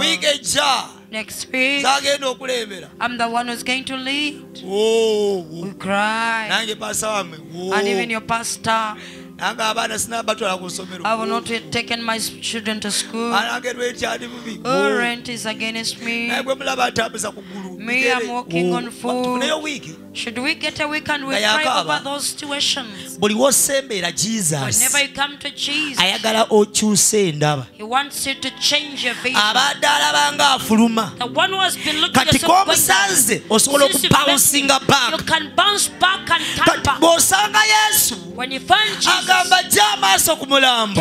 wiiki ejja. Next week, zagenda okulembera I'm the one who's going to lead. Oh, We cry. nange paasa wammwe And even your pastor, nange abaana sinabatwala ku ssomero. I will not yet taken my children to school. nange lwekyali bubi. Oh, rent is against me. naye gwe mulaba atambuza ku ggulu Me, I'm walking on food. wiiki should we get a week and we cry over those situations? buli wosembera jesus. Whenever you come to Jesus, He wants you to change your ayagala okyuse endaba abadde alaba ng'afuluma kati k'omusanze osobola okupawusinga bakkati bw'osanga yesu agamba gya amaaso ku mulambo.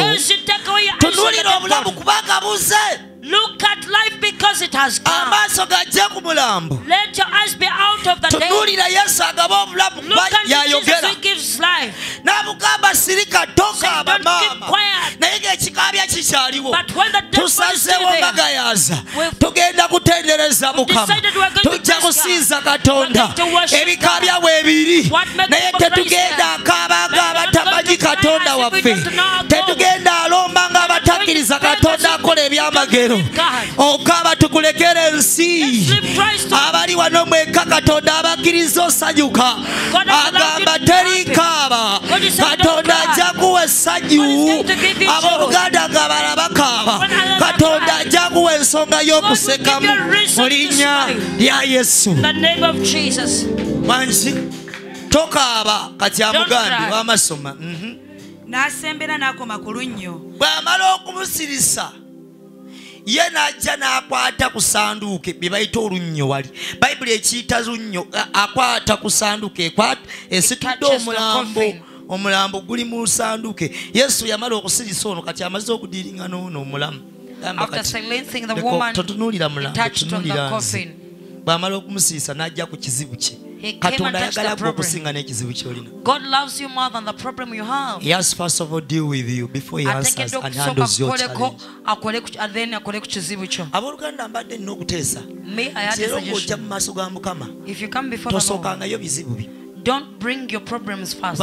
Tunulira obulamu kubanga buze Look at life because it has come. amaaso gajje ku mulambo. Let your eyes be out of the day. tunuulira yesu agaba obulamu kuba Look at Jesus yayogera. who gives life. n'amugamba sirika tokaaba Say, "Don't keep maama quiet." naye ng'ekikaabya kikyaliwo But when the body is still tusazeewo there, We've- tugenda kutendereza mukama. tujja kusinza katonda. We're going to worship ebikaabya God. bwe biri What makes naye tetugenda akaabanga abatamanyi katonda waffe. tetugenda alomba nga abatakkiriza katonda akola ebyamagero God. okaaba tukulekera ensi abali wano mweka katonda abakkiriza osanyuka agamba terikaaba katonda ajja kuwa essanyu abooluganda nga balaba kaaba When others are katonda ajja kuwa ensonga y'okusekamu mu linnya lya yesu. In the name of Jesus. manzi tokaaba kati amugambye cry. wamasoma. Mhm. n'asembera n'akoma ku lunnyo. Bw'amala okumusirisa ye n'ajja n'akwata ku sanduuke bye bayita olunnyo wali. Bayibuli ekiyita lunnyo akwata ku sanduuke esitudde omulambo omulambo guli mu sanduuke yesu yamala okusirisa ono kati amaze okudiringa n'ono omulamu. Totunuulira mulambo tunuulira nze. bw'amala okumusirisa n'ajja ku kizibu kye katonda ayagala gwe okusinga n'ekizibu ky'olina abooluganda mbadde nina okuteesa. Era ng'ojja mu maaso ga mukama tosookangayo bizibu bi. Don't bring your problems first.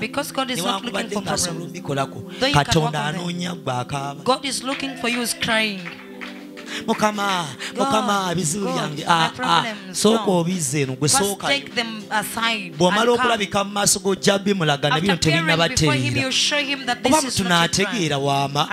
Because God is not looking for problems. God is looking for you is crying. Mukama mukama ebizibu byange my Ah, ah, sooka obize eno gwe sookayo aside. bw'omala okulabika mu maaso g'ojja bimulaga ne bino After appearing before him, tebinnabateera you show him that oba this is not yet right. tunaategeera waama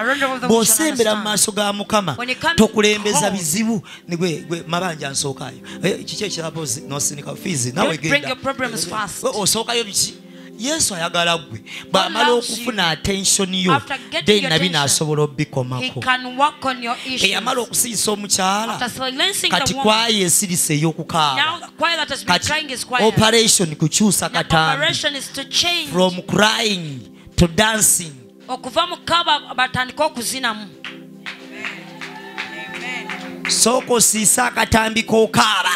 bw'osembera mu maaso ga mukama tokulembeza bizibu ne gwe gwe mabanja nsookayo Eh, kiki ekirapozi nosinika fiizi nawe genda. your problems fast. We osookayo biki yesu ayagala gwe bw'amala okufuna attensioni yo then nabi n'asobola He obbikomako eyamala okusiisa omukyala kati kwaya esirisa ey'okukaaba. now the choir that has been kati crying is quiet. operation kukyusa katambi Operation is to change. from crying to dancing. Okuva mu kaba batandike okuzinamu. Sooka osiisa akatambi k'okaaba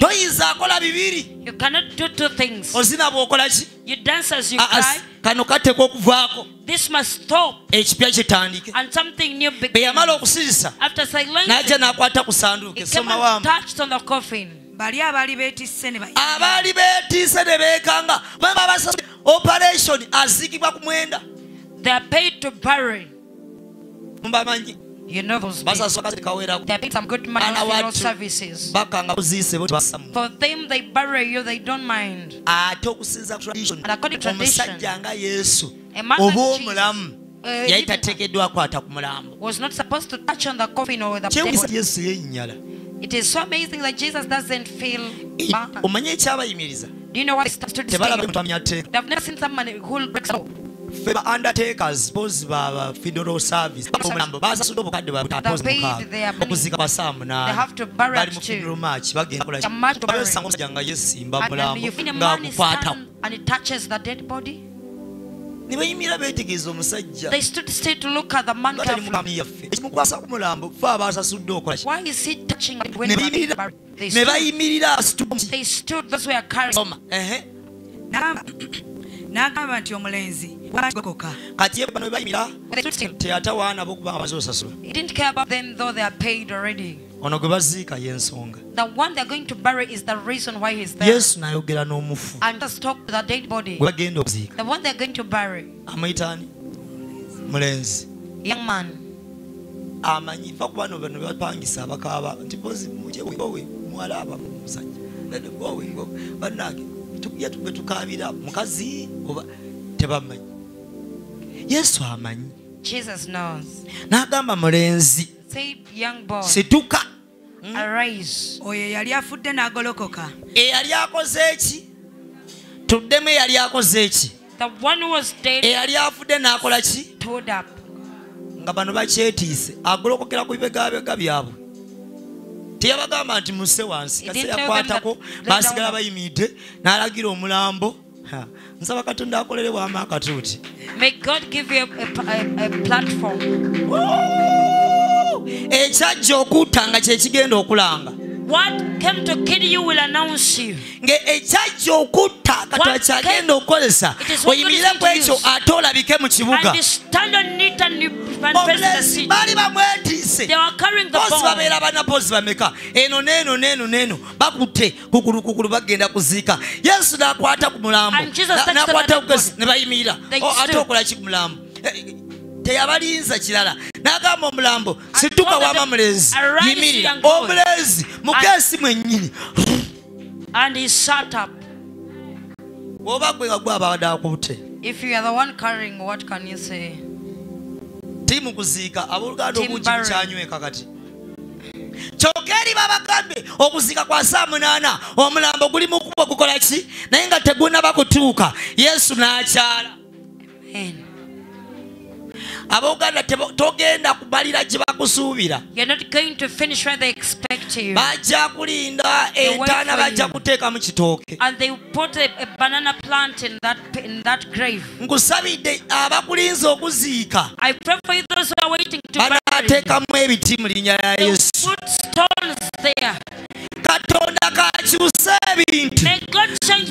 toyinza akola bibiri. You cannot do two things. Ozina bw'okola ki? You dance as you cry. kano kateeka okuvaako. This must stop. Ekipya kitandike. And something new bwe yamala okusirisa. N'ajja n'akwata ku sanduuke he came soma and wamu. touched on the coffin. Bali abaali beetisse ne abaali beetiise ne beekanga. Baba basasula operation aziikibwa ku mwenda. They are paid to bury. Mbamanyi You know those people. There are some good man funeral services. For them, they bury you, they don't mind. And according to tradition, a man like Jesus, uh, yali tateekeddwa kwata ku mulambo yesu yennyala It is so amazing that Jesus doesn't feel bad. Do you know what to never seen someone who breaks up. Ffe ba undertakers pozi ba funeral service. Omulambo basasudde obukadde their money. okuzika kwa saa munaana bali mu funeral match bagenda kola A match to bury. osanga omusajja nga yesimba mulambo you find a man is ng'agukwata stand and he touches the dead body. ne bayimira beetegeeza omusajja yaffe ekimukwasa ku mulambo fe. Abasasudde okola ki Why is he touching it when ne the man is bayimirira buried? They ne stood, bayimirira asituma n'agamba nti omulenzi gokoka kati bano we bayimira teyatawaana bokubanga maze osasula ono gwe baziika y'ensonga yesu n'ayogera n'omufu. Gwe bagenda okuziika amuyitaani mulenzi. Amanyi fa kubano bano bapangisa abakaaba. Nti bozi mujewe muwala aba musajja banage tujja tube mukazi. Oba tebamanyi. Yesu amanyi. Jesus knows. n'agamba mulenzi Say, young boy, situka. Arise. oyo yali afudde n'agolokoka. Eyali akoze eki? Tuddemu eyali akoze eki? The one who was dead eyali afudde n'akola ki? nga bano bakyetiise agolokokera ku bibegabega byabwe. Teyabagamba nti musse wansi kase yakwatako basigala bayimiridde n'alagira omulambo. Ha, nsaba katonda akolere bwama akatuuti May God give you a, a, a, a platform. ekyajja okutta nga kyekigenda okulanga What came to kill you will announce you. nga ekyajja okutta katola kyagenda okukozesa oyimirire ku ekyo ate olabike mu kibuga. Baali bamwetiise. Ball. babeera bana pozi bameka? Eno neeno neeno neeno. Bakutte kukulu kukulu bagenda kuziika. Yesu n'akwata ku mulambo. N'akwata ne bayimirira. Ate okola ki ku mulambo? Eh, teyabalinza kirala n'agamba omulambo situka wama mulenzi "Arise, yimirira young boy." omulenzi mukesi mwennyini And he sat up. If you are the one carrying, what can you say? Tim Barry. kyokka eri babagambye okuziika kwa saa munaana omulambo guli mu kuba gukola ki naye nga tegunaba kutuuka yesu n'akyala Amen. Finish where they expect you. bajja kulinda entaana bajja kuteeka mu kitooke And they put a, a banana plant in that in that grave. nkusabidde abakulinza okuziika banaateekamu ebiti mu linnya lya yesu. Katonda kakyuse ebintu.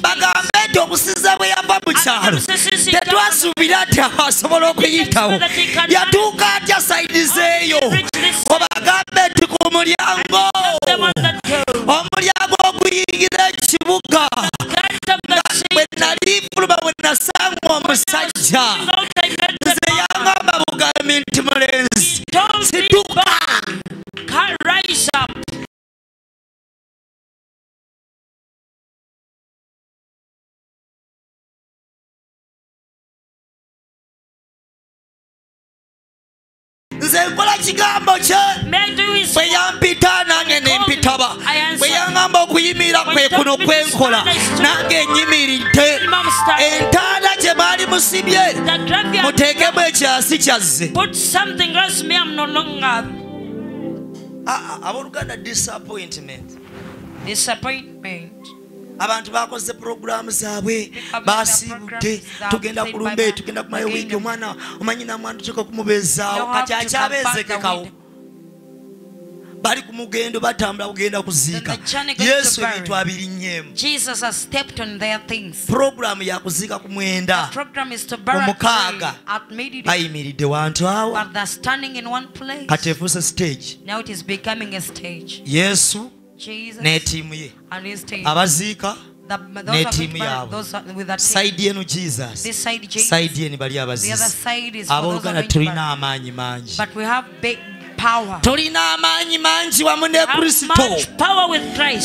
Bagambe nti okusinza bwe yava mu kyalo. tetwasuubira nti asobola okuyitawo. Yatuuka atya sayidi zeeyo? Obagambe nti ku mulyango? Omulyango oguyingira ekibuga. Bwe nali fuluma bwe nasanga omusajja. Nze yangamba bugambi nti mulenzi. Situka nze nkola kigambo kye. Bwe yampita nange nempitaba. Bwe yaŋŋamba okuyimirira kwe kuno kwenkola nange enyimiridde entaana gye baali musibye. Muteekemu ekyasi kyazze. No longer. abooluganda disappointment. Disappointment. Abantu bakoze puroguramu zaabwe basiibudde tugenda kulumbe tugenda kumalayo wiiki omwana omanyina mwana tuteeka kumubeezaawo kati akyabeezekekawo bali ku mugendo batambula kugenda kuziika. Yesu ebintu things. puroguramu yakuziika ku mwenda. Program is to bury omukaaga bayimiridde wantu awo. But they're standing in one place. kati efuuse stage. Now it is becoming a stage. yesu n'ettiimu ye. Abaziika n'ettiimu yaabwe saidi enu jesus. Saidi eni bali abaziizi abooluganda tulina amaanyi mangi tolina amaanyi mangi wamu ne kristo.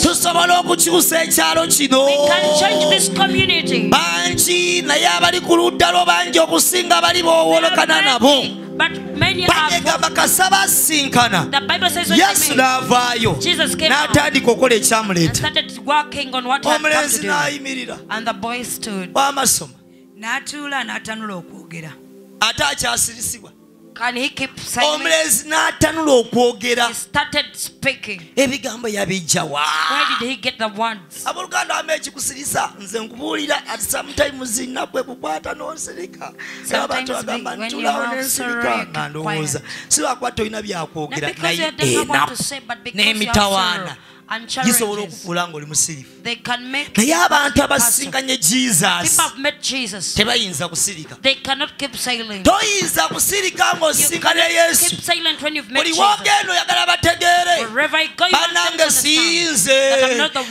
tusobola okukyusa ekyalo kino. Bangi naye abali ku ludda lwo bangi okusinga bali boowolokana nabo Bagamba kasaba asinkana. Yesu n'avaayo n'atandika okukola ekyamuleeta. omulenzi n'ayimirira. W'amasoma n'atuula n'atanula okwogera. Ate akyasirisibwa Can he keep silent? omulenzi n'atanula okwogera. He started speaking. ebigambo yabijja wa? Where did he get the words? abooluganda ama ekikusirisa nze nkubuulira ati sometimes nakwe kukwata n'onsirika abantu bagamba you ntulawo n'ensirika nga ndowooza. si lwakuba tolina byakwogera naye enaku n'emitawaana gisobola okufuula ng'oli musirifu naye abantu People abasinkanye jesus. tebayinza kusirika. Toyinza kusirika ng'osinkane yesu. Jesus. wogenda oyagala bategeere. Banange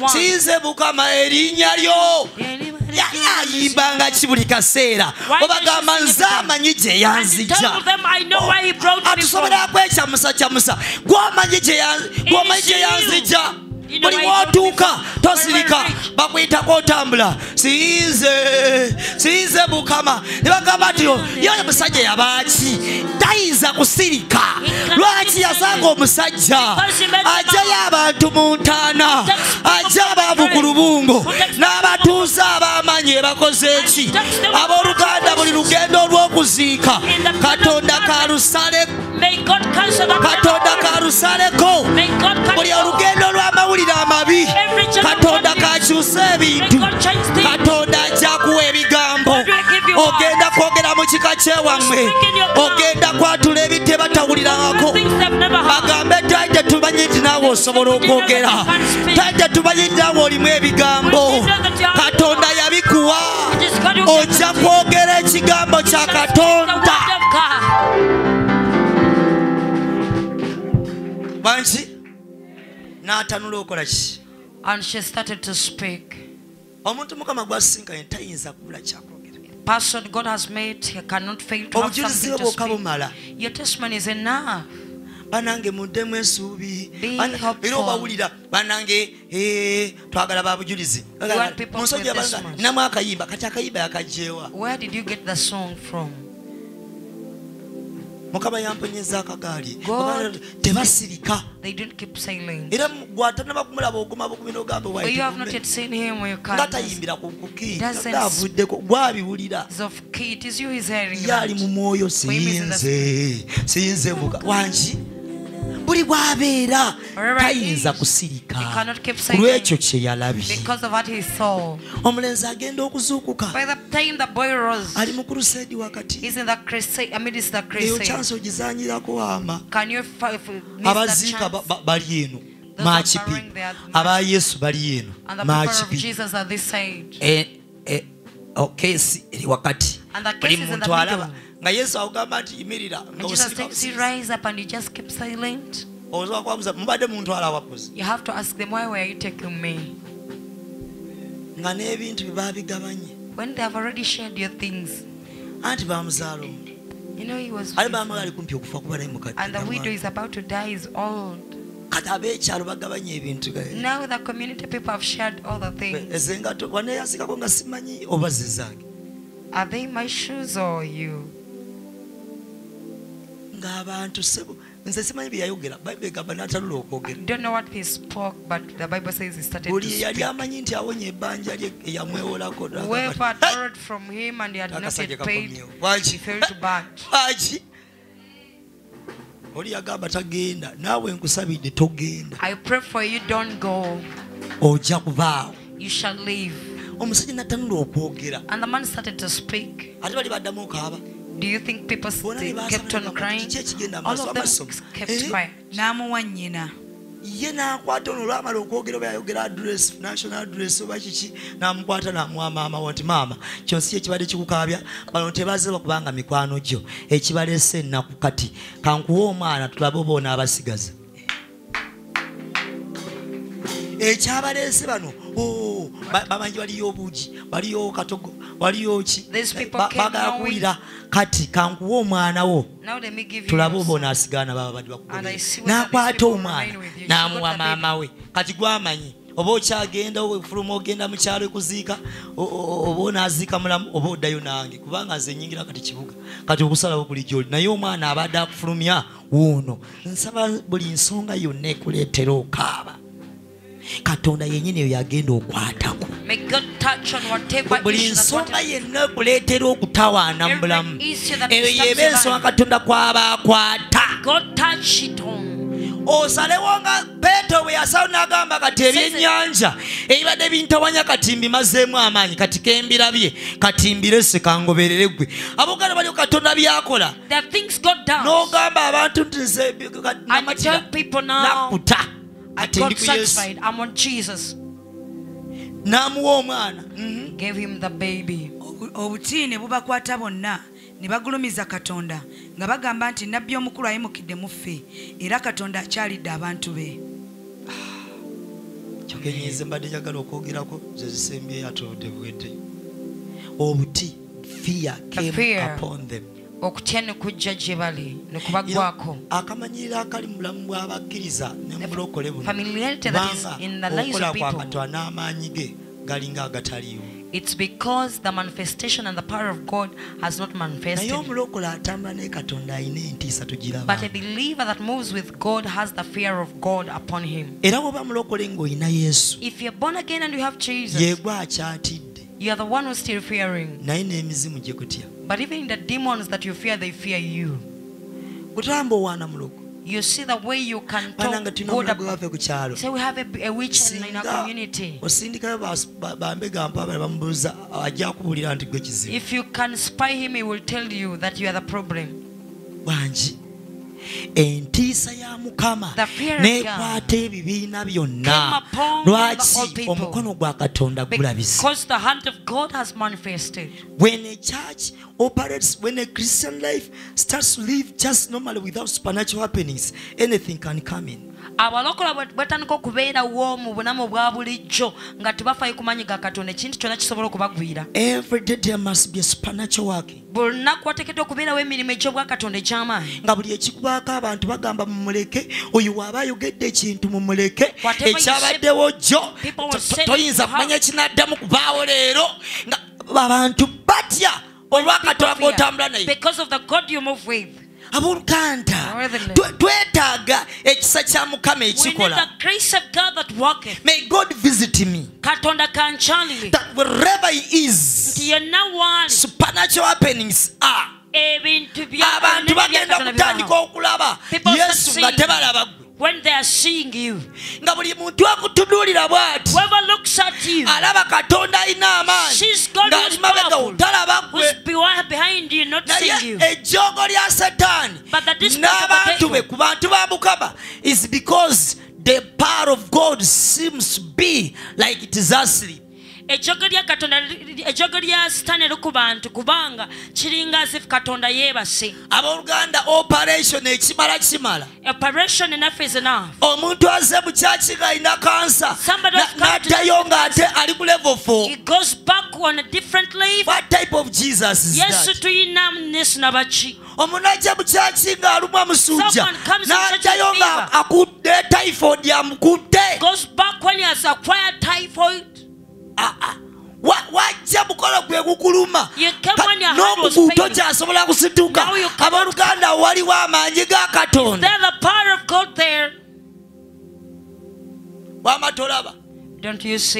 one. sinze mukama erinnya lyo. Yali ayimbanga ki buli kaseera. Obagamba nze amanyi gye yanzijja Tell them I know where he brought me from. atusobolako ekyamusa kyamusa gwomanyi gye yan- buli wootuuka tosirika. Bakuyitako otambula sinze sinze mukama ne bagamba nti yo yo musajja yabaaki tayinza kusirika. Lwaki yasanga omusajja ajjayo abantu mu ntaana ajja abaavu ku lubungo n'abatuuze ab'amaanyi ebakoze eki abooluganda buli lugendo olw'okuziika. Katonda kalusale katonda kalusaleko buli olugendo olw'amawulire amabi. Katonda kakyuse ebintu. katonda ajja kuwa ebigambo. Ogenda kwogera mu kika kyewammwe ogenda kwatula ebite batawulirangako. Bagambe taite tumanyi nti naawe osobola okwogera. taite tumanyi nti naawe olimu ebigambo. Katonda yabikuwa. Ojja kwogera ekigambo kya katonda. Banki n'atanula okola ki And she started to speak. omuntu mukama gwasinkanye tayinza kubula kyakwogera Person God has made, he cannot fail to have obujulizi something bwe to bwokka speak. bumala Your testimony is enough. banange muddemu esuubi era obawulira banange twagala babujulizi with testimonies. namu akayimba kati akayimba yakagjewa Where did you get the song from? mukama yamponyeza akagaali. Tebasirika. Era gwatanaba kumulaba oguma bugumi nogambe nga tayimbira ku kukiavuddeko gwabiwulira. Yaali mu mwoyo siyinze siyinze buga wanki buli bw'abeera tayinza kusirika. kulwekyo kyeyalabye omulenzi agenda okuzuukuka. Ali mu kuruseedi wakati. eyo kyansi ogizanyirako waama abaziika bali eno. Makipi aba yesu bali eno. Makipi okesi eri wakati. Buli muntu alaba nga yesu akugamba nti yimirira mubadde muntwala awakozi nga n'ebintu bye babigabanye. Anti bamuzaala omu You know, he was and the widow is about to die, is old. Now the community people have shared all the things. Are they my shoes or you? Ng'abantu sebo nze simanyi bye yayogera. Bayibuli egamba n'atalula okwogera. Don't know what he spoke but the bible says he started to buli eyali speak amanyi nti awonye ebbanja lye eyamwewolako. Lwaki? lwaki? Oli yagamba tagenda naawe nkusabidde togenda. Ojja leave. Omusajja natanula okwogera. Ate bali baddamu okaaba do you think people still kept on crying? all of them kept Eh? quiet. N'amuwa nnyina ye n'akwata ono olwamala okwogera oba yayogera address national address oba kiki n'amukwata n'amuwa maama we nti maama kyonsi ekibadde kikukaabya bano tebaze bakubanga mikwano gyo ekibaleese ennaku kati. Kankuwa omwana tulabe oba onaabasigaza ekyabaleese bano? Oo, ba- bamanyi waliyo obuugi waliyo katogo waliyo ki? People Ba- came baagala knowing- kuwulira kati kankuwa omwana wo. Tulabe oba onaasigana baba badi these n'akwata omwana. n'amuwa maama we. kati gwamanyi oba okyagenda ofuluma ogenda mu kyalo ekuziika oba onaaziika mulamu oba oddayo nange kubanga nze nyingira kati kibuga. Kati okusalawo kuli gyoli. Naye omwana abadde akufulumya wuuno. Nsaba buli nsonga yonna ekuleetera okaaba katonda yennyini eyo yagenda okwatako. Whatever buli nsonga yenna ekuleetera okutawaana mu bulamu. eyo yeba your ensonga katonda kwaba akwata. God touch it on osalewo nga peetero bwe yasalawo n'agamba kati ebyennyanja ebibadde bintawanya kati mbimazeemu amaanyi kati kembirabye kati mbirese kangoberere gwe abooganda balio katonda byakola. N'ogamba abantu nti nze nakuta I got satisfied. I'm on jesus. N'amuwa omwana. Gave him the baby. Obu- obuti ne bubakwata bonna ne bagulumiza katonda nga bagamba nti nabbi omukulu ayimukidde mu ffe era katonda akyalidde abantu be. Kyogenyize mbadde njagala okwogerako ze zisembyeyo atolodde bwedde. Obuti fear came upon them okutya ne kujja gye bali ne kubagwako akamanyiriro akali mu bulamu bw'abakkiriza ne mu bulokole buno. familiarity that is in the lives okola of kwa people. Katonda n'amaanyi ge galinga agataliiwo it's because the manifestation and the power of god has not manifested. But a believer that moves with god has the fear of god upon him. Mulokole if you're born again and you have jesus you are the one who's still fearing. Naye n'emizimu gye kutya but even the demons that you fear they fear you. Owaana you see the way you can bananga talk tulina good omulago about waffe ku kyalo say we have a, a witch in, our community. osindikayo bas- ba- bambega mpabala bamubuuza ajja kubuulira nti gwe kizibu. If you can spy him he will tell you that you are the problem entiisa ya mukama n'ekwata ebibiina byonna. lwaki omukono gwa katonda gulabise? Because the hand of god has manifested. When a church operates when a christian life starts to live just normally without supernatural happenings anything can come in abalokola bwe- bwetandika okubeerawo mu bulamu bwa bulijjo nga tebafayo kumanyi ga katonda ekintu kyonna kisobola okubagwira. Buli lunaku wateekeddwa okubeerawo emirimu egy'obwa katonda egy'amaanyi. Nga buli ekikubaako abantu bagamba mumuleke oyo waaba ayogedde ekintu mumuleke. Ekyabaddewo jjo toyinza kumanya kinaddamu kubaawo leero. Nga abantu batya olwakatonda Fear. g'otambula naye abooluganda twetaaga ekisa kya mukama ekikola. may god visit me. Katonda kancalire that wherever he is nti yenna waali supernatural happenings are. Ebintu abantu bagenda kutandika okulaba. Yesu nga tebalaba when they are seeing you. Nga buli muntu you bw'ati alaba katonda alina amaanyimabegawo talabagwenaye ejjogo lya setaani you be ku bantu ba mukama is because the power of god seems to be like it is asleep. Ejjogo lya katonda ejjogo lya sitaani eri ku bantu kubanga kiringa as if katonda yeebase. Abooluganda operation ekimala kimala. Operation enough is enough. Omuntu aze mu kyaki ng'alina kansa n'addayo ng'ate ali ku level 4 he goes back on a different leave what type of jesus is yesu that? tuyina nesu nabaki omuntu ajja mu kyaki ng'alumwa musujja Someone comes in such a n'addayo nga fever. akudde typhoid amukudde goes back when he has acquired typhoid wajja mukolo gwe gukuluma pain. tokyasobola kusituka abooluganda waliwo amaanyi ga katonda wama tolaba?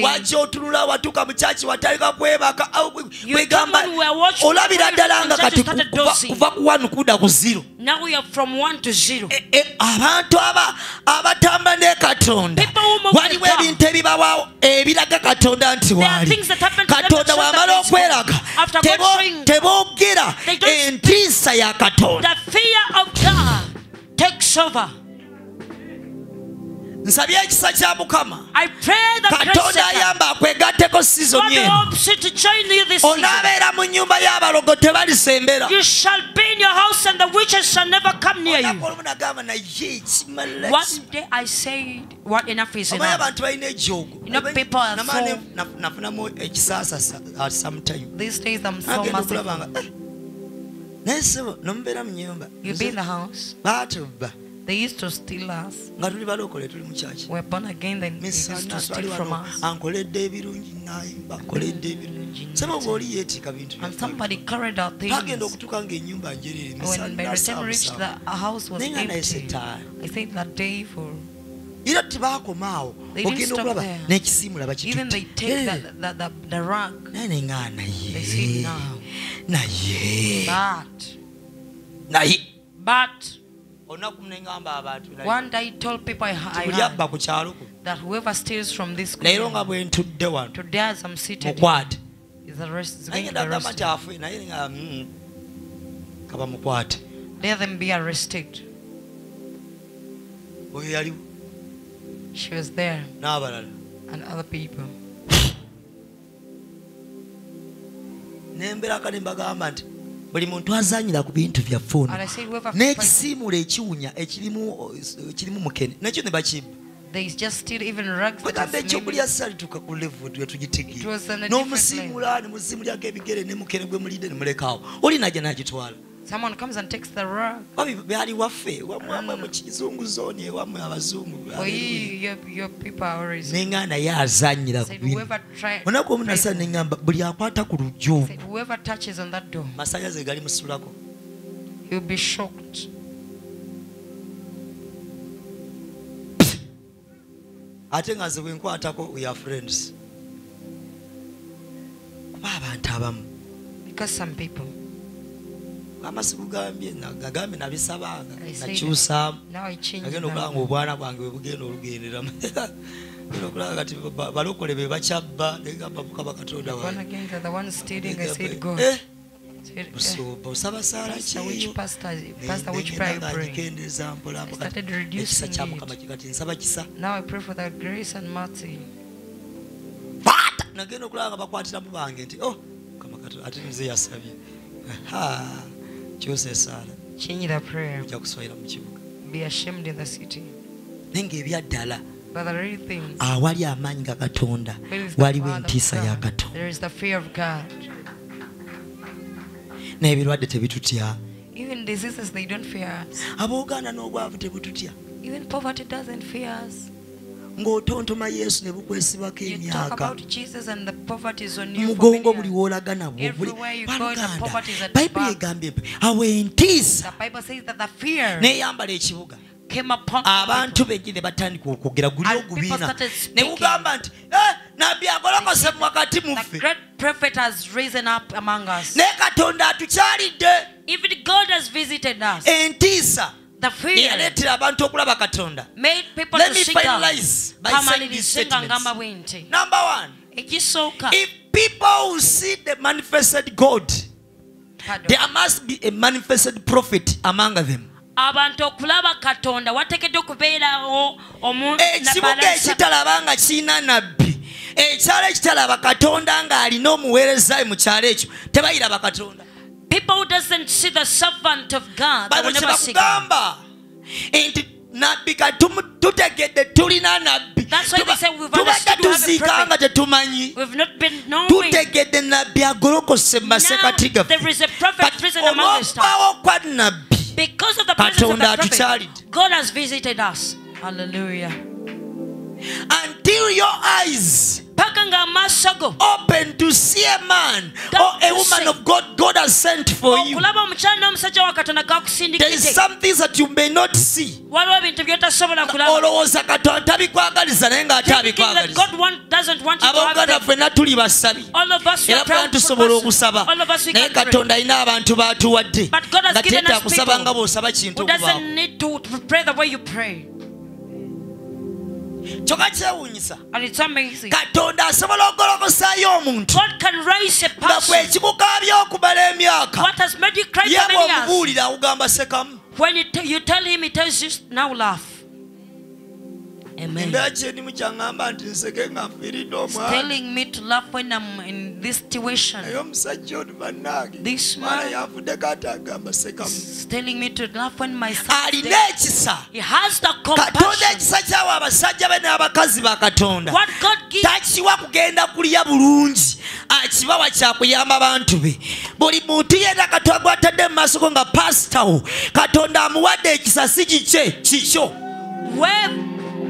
Waki otunula watuuka mu kyaki watandika kwebaka? Au kwe- You kwegamba come when we were watching olabira ddala nga kati kuva- ku wanu kudda ku ziro Now we are from one to zero. abantu aba abatamba ne katonda. Waliwo ebintu ebibawawo ebiraga katonda nti waali katonda wamala okweraga teboogera entiisa ya katonda. The fear of God takes over. nsabye ekisa kya mukama katonda ayamba akwegatteko sizoni onaabeera mu nyumba y'abalogo tebalisembera balina ekyogonafunamu ekisaasasanagendaokulabanga naye nomubeera mu nyumba. Baatubba They used to steal us. nga tuli balokole tuli mu kyaki We're born again, then they used to steal from us. ankoledde ebirungi nayimba ankoledde ebirungi sebo ngaoli yeetika bintu And somebody carried out things. bagenda okutuuka ngaennyumba njereere When by the time reached the house was naye nga naye empty, setaani I said that day for era tebaakomaawo They didn't ogenda stop okulaba there. n'ekisiimu even they take the, the, the, the rug. nenga They said naye no. naye But naye but one day I told people I, I ku that whoever steals from this leero nga bwe ntudde wano today as I'm seated mukwate is arrest, is naye going to be arrested. naye nga mm, kaba mukwate Let them be arrested. oyo yaliwo She was there n'abalala and other people. nemberaka ne mbagamba nti buli muntu azanyira ku bintu byaffe ono n'ekisiimula ekiwunya ekirimu mukene. Nakyo ne bakimba? There is just still even rugs. that maybe- ekyokulya salituka ku level It twetugitegeera was on a different n'omusiimula ne musiimulyako ebigere ne mukene gwe mulidde ne mulekaawo oli najja n'agitwala Someone comes and takes the rug. Byali waffe. Wamwe mu kizungu zooni ewamwe abazungu. For you, your, your people are always. neŋŋaa naye azanyira ku try, onaku omu nasa neŋŋamba buli akwata ku lujjo. said whoever touches on that door, masanyaze gali musulako. you'll be shocked. ate nga nze bwe nkwatako we are friends. Kuba abantu abamu. Because some people, gamba sikugambye nagambye nabisabanga nakyusaamu. agenda okulaba nga obwana bwange bwe bugenda olugenderamu okulaba kati ba- balokole be bakyabba negamba mukama katonda Born wange again, they're the ones stealing. I said, God. Eh, Said, eh, busumba osaba saala Pastor, which kiyo pastor, pastor, which prayer you pray? ngendeeza mpola I started ekisa reducing kya mukama kikati nsaba kisa. Nagenda okulaba nga bakwatiramu bange nti oh mukama katonda ate nze yasabye kyusa esaala change the prayer. Be ashamed in the city. Naye ngaebyaddala awali amaanyi ga katonda waliwo entiisa ya katonda. n'ebirwadde tebitutya. Abooganda n'obwavu tebututya. Even poverty doesn't fear us. Ng'otontoma yesu ne bukwesibako emyaka. mugongo buli woolaga nabwo baluganda bayibuli egambye awo entiisa. N'eyambala ekibuga. abantu bengi ne batandika okwogera guli ogubiina ne mugamba nti "Eh, nabbi agolokose mu wakati muffe. prophet has risen up among us. naye katonda atukyalidde. Even God has visited us. entiisa eyaleetera abantu okulaba katonda bwenti. number one Ekisooka. people will see the manifested god Pardon. there must be a manifested prophet among them abantu okulaba katonda wateekeddwa okubeerawo ekibuga nabalasa- ekitalaba nga kirina nabbi ekyalo ekitalaba katonda ng'alina omuweereza mu kyalo ekyo tebayiraba katonda people doesn't see the servant of god. Bayibuli kyenakugamba nti nabbi kati tutegedde tulina nabbi tubadde tuziika nga tetumanyi tutegedde nabbi agolokose mu masekati gaffe olwokubaawo kwa nabbi katonda atukyalidde until your eyes paka ng'amaaso go open to see a man or a woman of God God has sent for oh, you. okulaba omukyala n'omusajja wa katonda There is some things that you may not see. waliwo ebintu byotasobola kulaba. Olowooza katonda tabikwagaliza naye ng'ate abikwagaliza God doesn't want you to have abooluganda ffenna tuli basabi. All of us we era ffenna tusobola okusaba All of us we naye pray. katonda alina abantu batuwadde. But God has nga given teeta us kusaba people nga bw'osaba kintu Who okubaako and it's amazing. katonda asobola ogolokosayo omuntu. Nga kwe kikukaabya okumala emyaka ye bw'omubuulira akugamba sekamu. When you tell him, he tells you, now laugh. Embeera kyendimu kyaŋŋamba nti nseke nga nfiiridde He's omwana telling me to laugh when I'm in this situation. naye omusajja ono man yanvuddeko ate agamba sekamu alina ekisa katonda ekisa kyawa abasajja be n'abakazi ba katonda. Takiwa kugenda kulya bulungi. Akibawa kyakuyamba bantu be. Buli muntu yenna katonda gwatadde mu maaso go nga pasitawo katonda amuwadde ekisa si kikye kikyo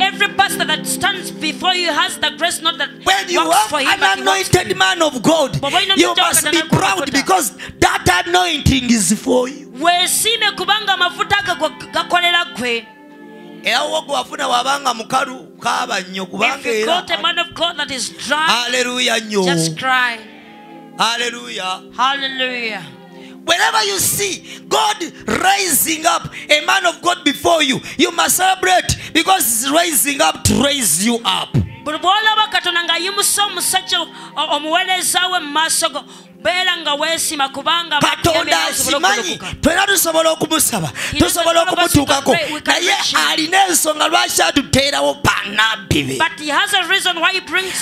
Every pastor that stands before you has the grace not that when you works for him, an anointed man of God, you you must be proud because that anointing is for you. weesiime kubanga amafuta ge gakolera gwe. Era wogwafuna wabanga mukalu kaaba nnyo kubanga era aleluya nnyo. aleluya Whenever you see God raising up a man of God before you, you must celebrate because He's raising up to raise you up. we beera nga weesima kubanga katonda akimanyi twena tusobola okumusaba tusobola okumutuukako. naye alina ensonga lwaki atuteerawo bannabbi be?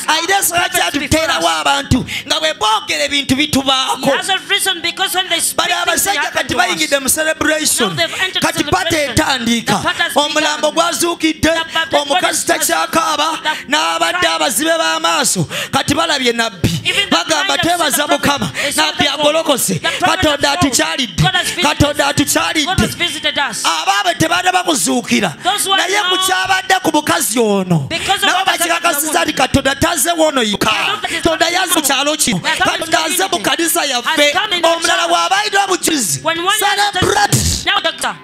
Alina ensonga lwaki atuteerawo abantu nga bwe boogera ebintu bitubaako. Bali abasajja kati bayingidde mu celebration. kati pata etandika. Has omulambo gwazukidde omukazi takyakaaba n'abadde abazibe b'amaaso. Kati balabye nabbi. Bagamba twebaza mukama nabbi agolokose katonda atukyalidde katonda atukyalidde abaabe bakuzuukira who are naye mukyabadde ku mukazi ono. Nabo bakikakasiza nti katonda taze wono yika katonda yaze mu kyalo kino. Katonda aze mu kanisa yaffe. Omulala bw'aba alina obujulizi When one celebrate Now, doctor,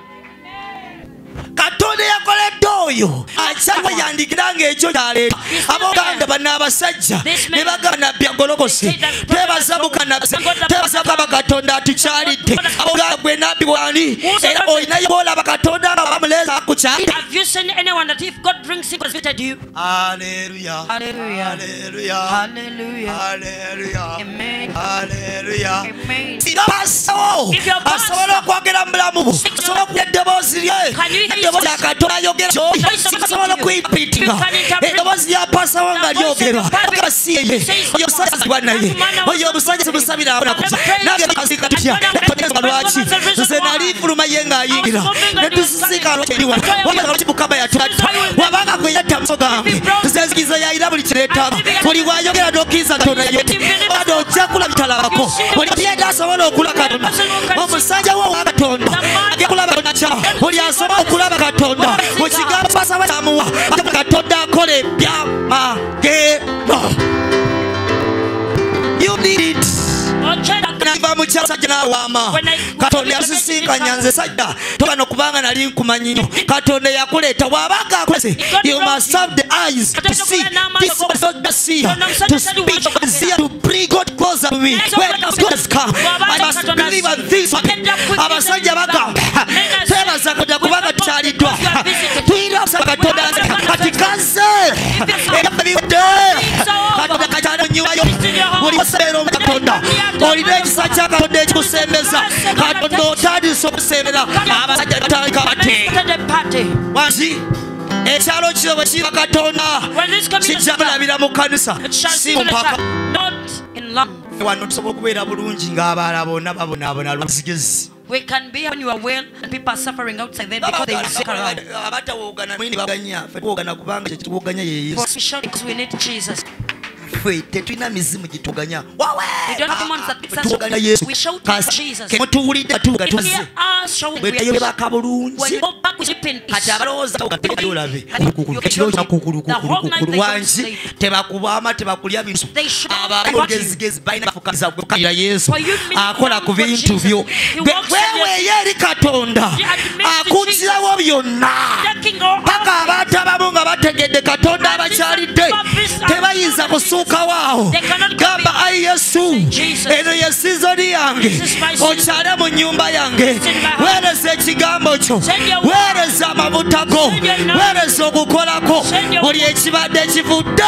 katonda yakoledde oyo akyawayandikira ngaekyo kyaleeta abooganda bano abasajja ne bagamba nabbi agolokose twebaza mukanaze twebaza mukama katonda atukyalidde abooganda gwe nabbi wani era olinayo olaba katonda nga bamuleeza akukyalidde? Hallelujah. Hallelujah. Hallelujah. Hallelujah. Hallelujah. Amen. Hallelujah. Amen. If your pastor- asobola okwogera mu bulamu bwo asobola okuwa eddoboozi lye eddoboozi lya ayogera sobola okuyimpitinga eddoboozi lya pasawo nga lyogerwa oyo omusajja zibwa naye oyo omusajja simusabira akonakuza nange tutya? Lwaki? Nze nali nfuluma ye ng'ayingira. Ne tusisinkana eriwa wabanga gwe yatta muso gange nze nzikiza yayina buli kireetaaga buli wayogera n'okkiriza katonda yete bado ojja kulaba bitalabako. Buli byenda asobola okula katonda. Omusajja wo wa katonda. Agekulaba kulaba katonda kya. Asobola okulaba katonda. Mu kigambo basaba kyamuwa ate katonda akola you need it nava mu kyasajja n'awaama katonda yasisinkanya nze sajja togana kubanga nali nkumanyi nnyo katonda yakuleeta bw'abanga akulese you must have the eyes to see. this was not the seer to speak the seer to bring God closer to me. When God has come. I must believe on this abasajja bagamba twebaza katonda kubanga tukyaliddwa tuyina okusaba katonda kati kanse era biwudde katonda kakyalonyiwayo buli waseera omu katonda olina ekisa kya katonda ekikusembeza katonda otandise okusembera abasajja batandika bate wansi ekyalo kino bwe kiba katonda. Kijja bulabira mu kanisa. Si mpaka wano tusobola okubeera bulungi ng'abaala bonna babonaabona lwazigezi We can be when you are well and people are suffering outside there because they will sick around. For sure, because we need Jesus. Ffe tetulina mizimu gituganya. Of- tuganya yesu. mutuwulidde you tuzze. hear us shouting, bwe we are- tayolebaka When bulungi kati abalowooza olabe. Wangi tebakubaama tebakulya bisu They shout abagezigezi balina bafukaliza kukkirira yesu. Akola ku bintu byo. Weeweeyo eri katonda. Akuzirawo byonna. Taking all paka abantu abamu nga bategedde katonda abakyalidde. tebayinza kusuukawo awo gamba ayi yesu eno ye sizoni yange. Okyale mu nnyumba yange. Weereza ekigambo kyo. Weereza amabuta go. Weereza okukolako buli ekibadde kivudde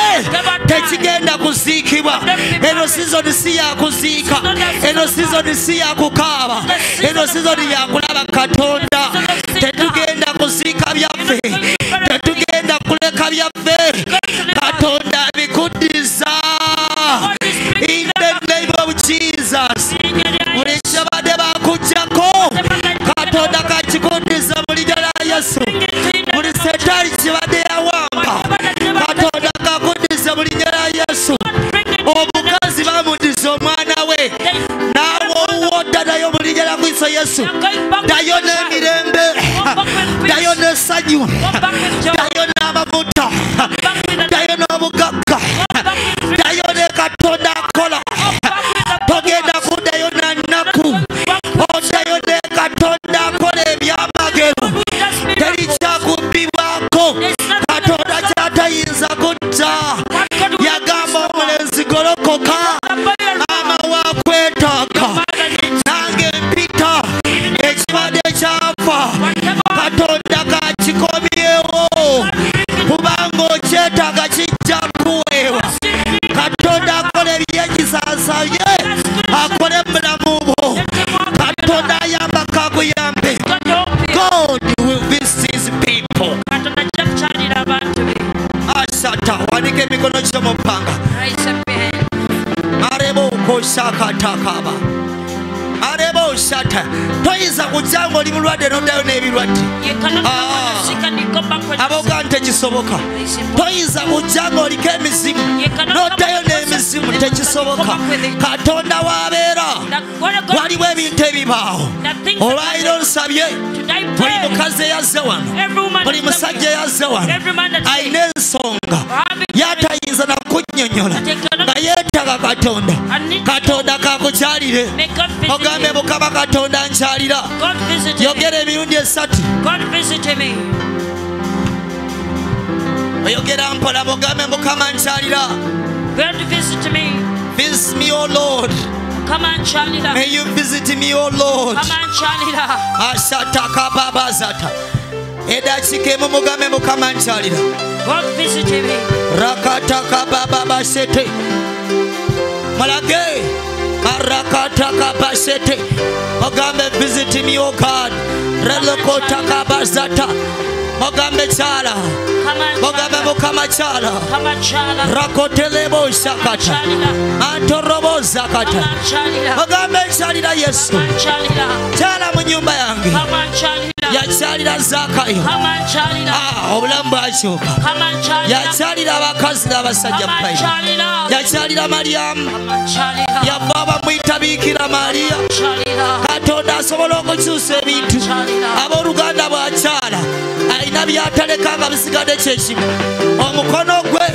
tekigenda kuziikibwa eno sizoni si yakuziika eno sizoni si yakukaaba eno sizoni yakulaba katonda. Tetugenda kuziika byaffe. tetugenda kuleka byaffe. katonda abikuddiza in the name of jesus. Buli kyabadde bakugjako katonda kakikuddiza mu linnya lya yesu. Buli setaali kibadde yawamba katonda kakuddiza mu linnya lya yesu. Omukazi bamuddiza omwana we naawe owodda mu linnya lya kristo yesu. Ddayo n'emirembe ddayo n'essanyu ddayo n'amavuta ddayo n'obugagga katonda akola togenda kuddayo na nnaku. Oddayo ne katonda akola ebyamagero terikyakubbibwako katonda kyatayinza kutta. Yagamba omulenzi golokoka ebyekisaasaye akole mulamu bwo katonda ayamba kakuyambe. God will visit his people. Asata wanika emikono gyo mu bbanga areba okoshakatakaba osata toyinza kujja nga oli mulwadde noddayo n'ebirwadde. Aboga nti tekisoboka. Toyinza kujja nga oliko emizimu noddayo n'emizimu tekisoboka. katonda w'abeera. Waliwo ebintu ebibaawo. Olwaliro nsabye. Buli mukazi eyazze wano buli musajja eyazze wano alina ensonga yatayinza nakunnyonnyola nga yeetaga katonda. Katonda kakukyalire. Ogambe mukama katonda nkyalira. Yogera emirundi esatu. Oyogera mpola mugambe mukama nkyalira. Visit me. O lord. May you visit me o lord. Ashatakababazata edakika emu mugambe mukama nkyalira rakatakabababasete mulage arakatakabasete ogambe visit me o god. Relokotakabazata ogambe kyala ogambe mukama kyala rakotelebo shakata antorobozakata ogambe nkyalira yesu. kyala mu nyumba yange. Yakyalira zakayo Ah, obulamu bwakyuka yakyalira abakazi n'abasajja mubayiro yakyalira maryamu yava bamwyita biikira mariya katonda asobola okukyusa ebintu. Abooluganda bwakyala byataleka nga bisigadde kyekimu omukono gwe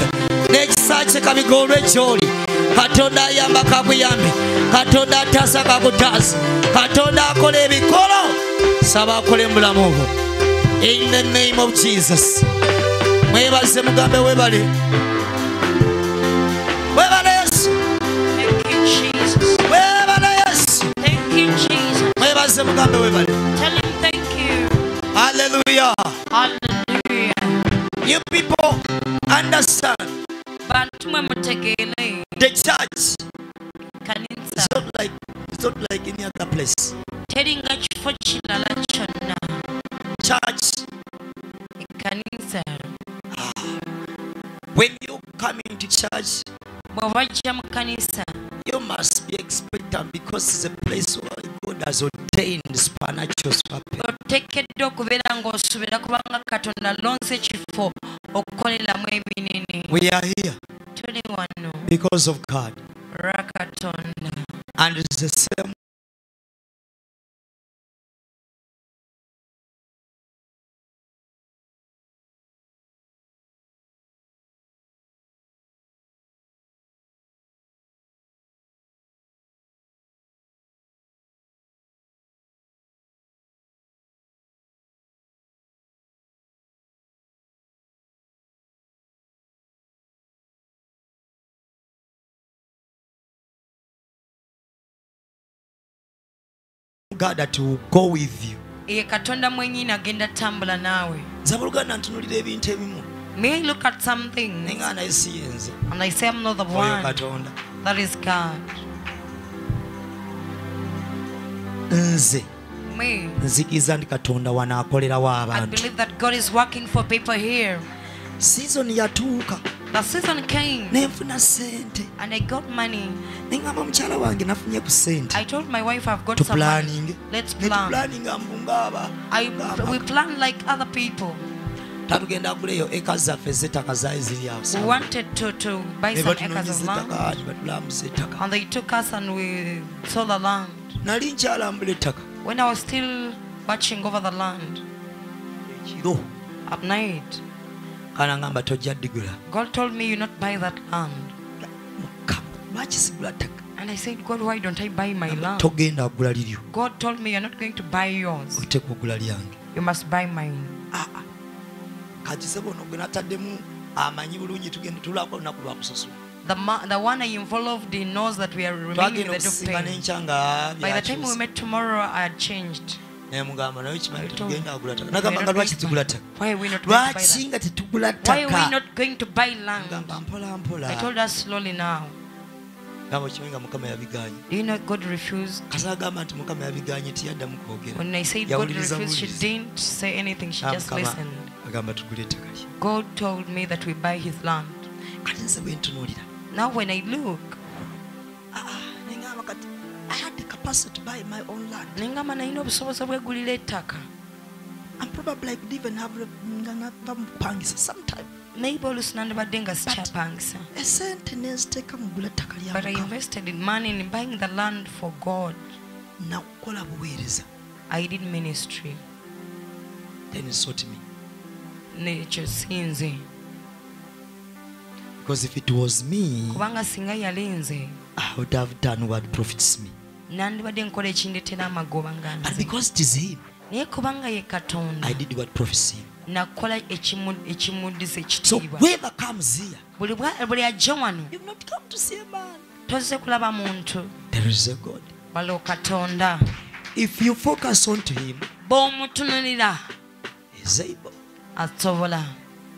n'ekisa kye kabigolwe gy'oli. Katonda ayamba kakuyambe katonda ataasa kakutaasa katonda akola ebikolo saba akole mu bulamu bwo in the name of jesus. Mwebaze mugambe webale. Webale yesu. Webale yesu. Mwebaze mugambe webale haleluya you people understand. Bantu mwe mutegeere the church kanisa. is not like it's not like any other place. Teringa kifo kirala kyonna church. Kanisa. Ah. When you come into church bwe wajja mu kanisa you must be expectant because it's a place where god has ordained supernatural oteekeddwa okubeera ng'osuubira kubanga katonda alonze ekifo okukoleramu ebinene. We are here tuli wano. because of God. olwa katonda. And it's the same God that will go with you. ye katonda mwenyini agenda tambula naawe ntunulira ebintu ebimu. May I look at something. And I say I'm not the one. katonda. That is God. Nze. Nzikiriza nti katonda wanaakolerawo I abantu. believe that God is working for people here. Season yatuuka The season came. Nefuna sente. And I got money. Ningamba mchala wange nafunye ku sente. I told my wife I've got to some planning. money. Let's plan. planning. I we plan like other people. tatugenda kuleyo eka zaffe zetaka zaali ziri awo nali nkyalambula ettaka When I was still watching over the land. At night kana ngamba tojja God told me you not buy that land. Lwaki sigula ttaka? And I said God why don't I buy my land? togenda kugula liryo. God told me you're not going to buy yours. Oteeka okugula lyange. You must buy mine. Ono gwe nataddemu amanyi bulungi tugenda tulako lunaku lwakusasula the, ma- the one I involved in knows that we are remaining in twagenda the n'enkya nga by the time we met tomorrow I had changed mugamba naye kimanyi tetugenda kugula ttaka nagamba nga lwaki tugula ttaka lwaki nga tetugula ttakaamba mpola mpola. Gamba nti mukama yabiganye tiyaddamu kwogeragamba tugula ettaka lye kati nze bwe to buy my own land. Nengamba nalina obusobozi obwegulira ettaka. And probably i could even have nga sometime. Maybe oluusi nandibadde nga sikyapangisa. esente neziteeka mu gula ttaka lya but I invested in money in buying the land for God. nakukola buweereza. I did ministry. then sort me. Nekyo sinze. Because if it was me kubanga singa yali nze i would have done what profits me nandibadde nkola ekindetera amagoba nga but nze. because it is him naye kubanga ye katonda i did what profits him nakola ekimu- ekimuddiza ekitiibwa. whoever comes here buli ajja wano tozze kulaba muntu. There is a god. Waliwo katonda if you focus on to him bw'omutunulira asobola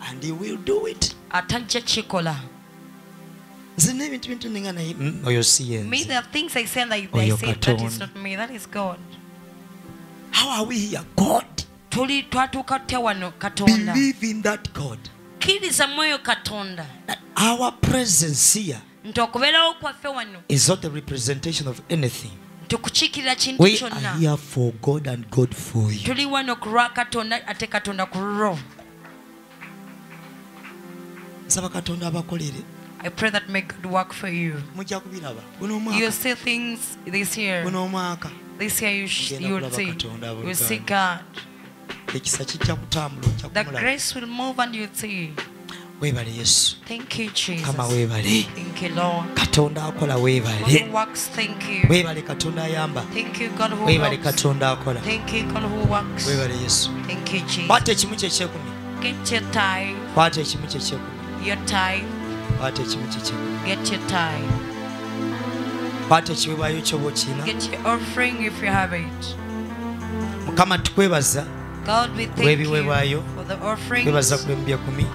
and he will do it. atajja kikola zine ebintu bintunenga naye mm, oyo si yenzeoyo How are we here? God. Tuli twatuuka tutya wano Katonda. Believe in that God. Kkiriza mwoyo Katonda. Our presence here. Nti okubeerawo kwaffe wano. Is not a representation of anything. tukukiikirira kintu kyonna tuli wano ku lwa katonda ate katonda ku lulwo nsaba katonda abakolere I pray that may God work for you. You see things this year. This year you, sh- you will see. You will see God. The grace will move and you'll see. weebale yesu. Kama weebale. Katonda akola weebale. Weebale katonda ayamba. Weebale katonda akola. Weebale yesu. Kwata ekimu kyekyekumi kwata ekimu kyekyekumi baata ekimu kikimu get your time get your offering if you have it. Mukama tukwebaza you webaza kulembya kumi.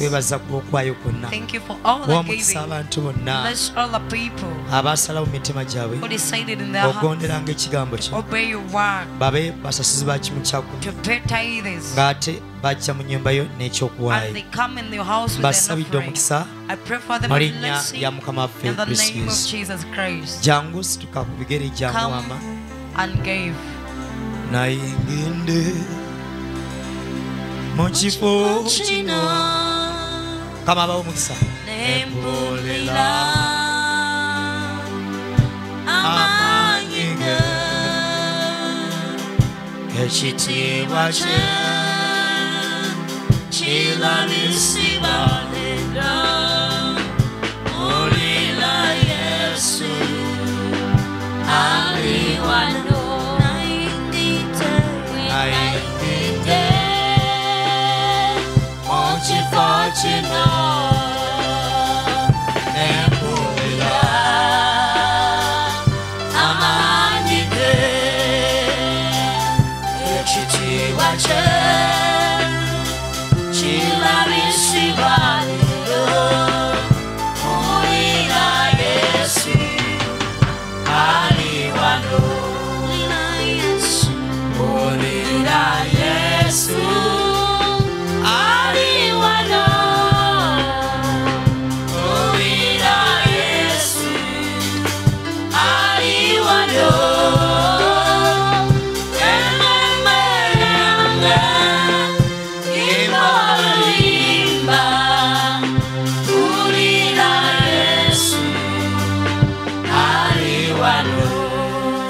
webaza kulwokwayo kwonna. Waomukisa abantu bonna. Abasalawo mu mitima gyabwe. Ogonderanga ekigambo kyo babe basasizi bakimu kyakumi ng'ate bajja mu nyumba yo n'ekyokuwaayo. Basabidde omukisa. Mu linnya mukama waffe kristo yesu jangu situka ku bigere gyamuwama nayingende monchifo kama bawumukisa nempulela amaanyi ge ekitiibwa kye lá Jesus, ali aliwana watching on.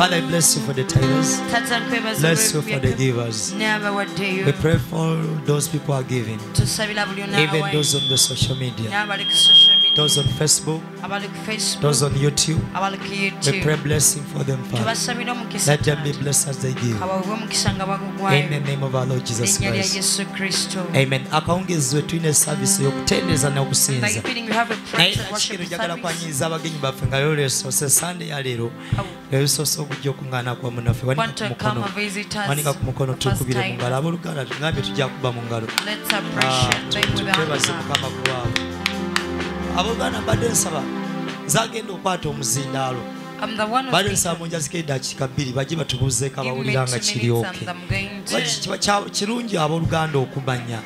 Father, I bless you for the titles. Nkwebaza Bless you for the givers. We pray for those people who are giving, even those on the social media, those on Facebook, Facebook. Those on YouTube, YouTube. we pray blessing for them, Father. Let them be blessed as they give. In the name of our Lord Jesus Christ. Amen. akawungeezi wetulina esavisi yokutendereza n'okusinza njagala kwanyiza abagenyi baffe nga lyolesoose sande yaleero leero lwebisoose okujja okuŋŋaana kwa munaffe. Wanika ku mukono. tukubire mu ngalo. Abooluganda tugambye tujja kuba mu ngalo. Ah, twebaze mukama kuwaabwe abooluganda mbadde nsaba nzagenda okwata omuzindaalo been nsaba munjaziko eddakiika bbiri bajje me abawulira nga two kiri minutes oke and I'm going to- Lwaki kiba kya- kirungi abooluganda okumanya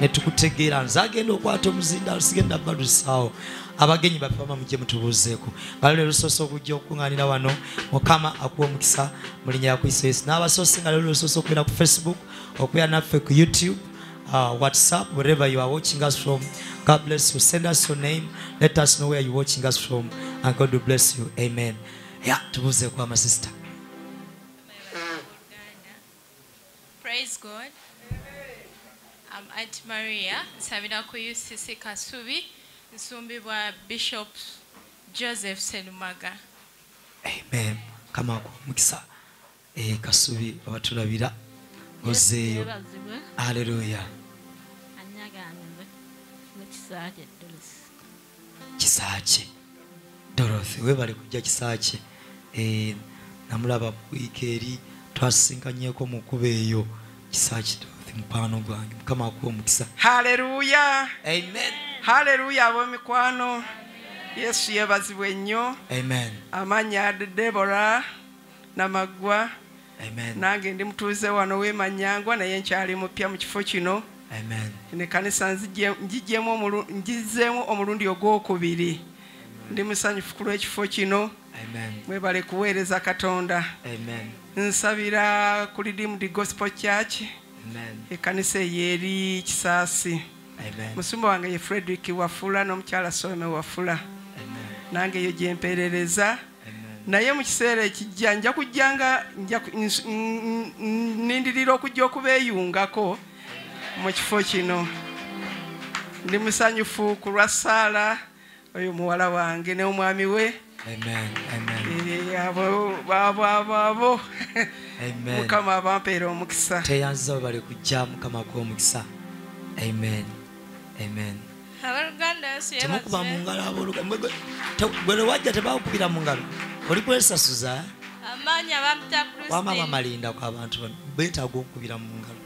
ne tukutegeera nzagenda okwata omuzindaalo sigenda balusaawo abagenyi baffe bama mujje mutubuuzeeko. Nga leero lusoose okujja okuŋŋaanira wano mukama akuwa omukisa mu linnya lya kristo yesu. N'abasoose nga leero lusoose okubeera ku facebook okubeera naffe ku youtube uh, whatsapp wherever you are watching us from god bless you. Send us your name. Let us know where you're watching us from and god will bless you. Amen. Yeah, ya tubuuzeeko amasista Praise God. I'm Aunt Maria, nsabira ku UCC Kasubi, nsumbibwa Bishop Joseph Senumaga. amen. Kama akuwa omukisa Eh, kasubi abatulabira ozeeyo Yeebazibwe. Nekisaakye dolosi kisaakye. Dorothy webale kujja kisaakye. Eh, namulaba wiiki eri twasinkanyeko mu kuba eyo. Kisaakye dorothy mukwano gwange. Mukama akuwa omukisa. Haleluya amen. Haleluya ab'omikwano yesu yeebazibwa ennyo. Amen. Amannya debora namagwa. Amen. Nange ndi mutuuze wano w'emanyangwa naye nkyali mupya mu kifo kino amen ne kanisa nzigye- ngigyemu omulu- ngizeemu omulundi ogwokubiri ndi musanyufu ku lw'ekifo kino mwebale kuweereza katonda nsabira ku redeemed gospel church amen ekkanisa eyo eri kisaasi amen musumba wange ye frederick wafula n'omukyala solome wafula nange eyo gyempeerereza naye mu kiseera ekijja nja kujjanga nindirira okujja okubeeyungako mu kifo kino. Ndi musanyufu ku lwa saala oyo muwala wange n'omwami we. Amen amen. Abo mukama abampeera omukisa. Teyanziza webale kujja mukama akuwa omukisa. Amen amen. Temukuba mu ngalo abooluganda gwe wajja tebakukubira mu ngalo. Oli kwesasuza? Amaanyi abamuta wama Christine. bamalindako abantu bano beetaaga okukubira mu ngalo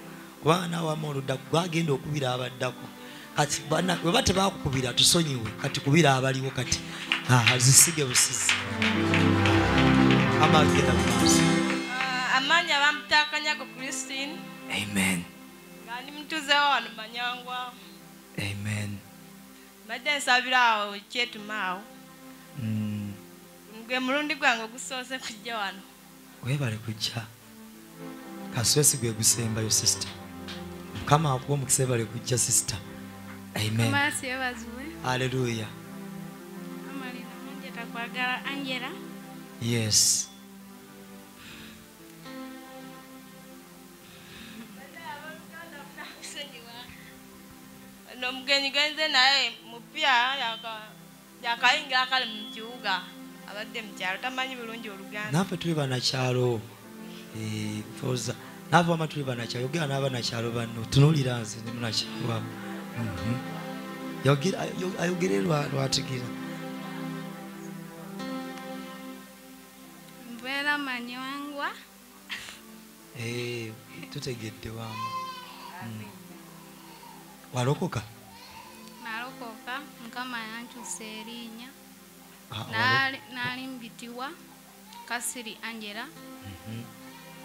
kubanga naawe wama oluddaku gwagenda okubira abaddako. Kati bana- weba tebakukubira tusonyiwe. Kati kubira abaliwo kati Ah, zisige busizi amagenda mu maaso Ah, amaanyi abamuta Kanyago Christine. amen. Nga ndi mutuuzewo wano Manyangwa. amen. Mbadde nsabira awo kyetuma awo. Mm, Gwe mulundi gwange ogusoose kujja wano. weebale kujja. Kaswesi gwe gusembayo sisita mukama akuba omukisa ebale kujja sisita amen haleluya yes. N'omugenyi genze naye mupya yaka- yakayingira kale mu kibuga abadde mukyalo tamanyi bulungi oluganda. Naffe tuli banakyalo Eh, naava wama tuli banakyalo yogera n'abanakyalo banno tunuulira nze ne munakyalo mhm. ayogere lwatigera mbeera manyangwa eh, tutegedde wamu. Mhm. Walokoka? Nalokoka mukama na erinnya. Ah, N'alimbitibwa kasiri angela mhm.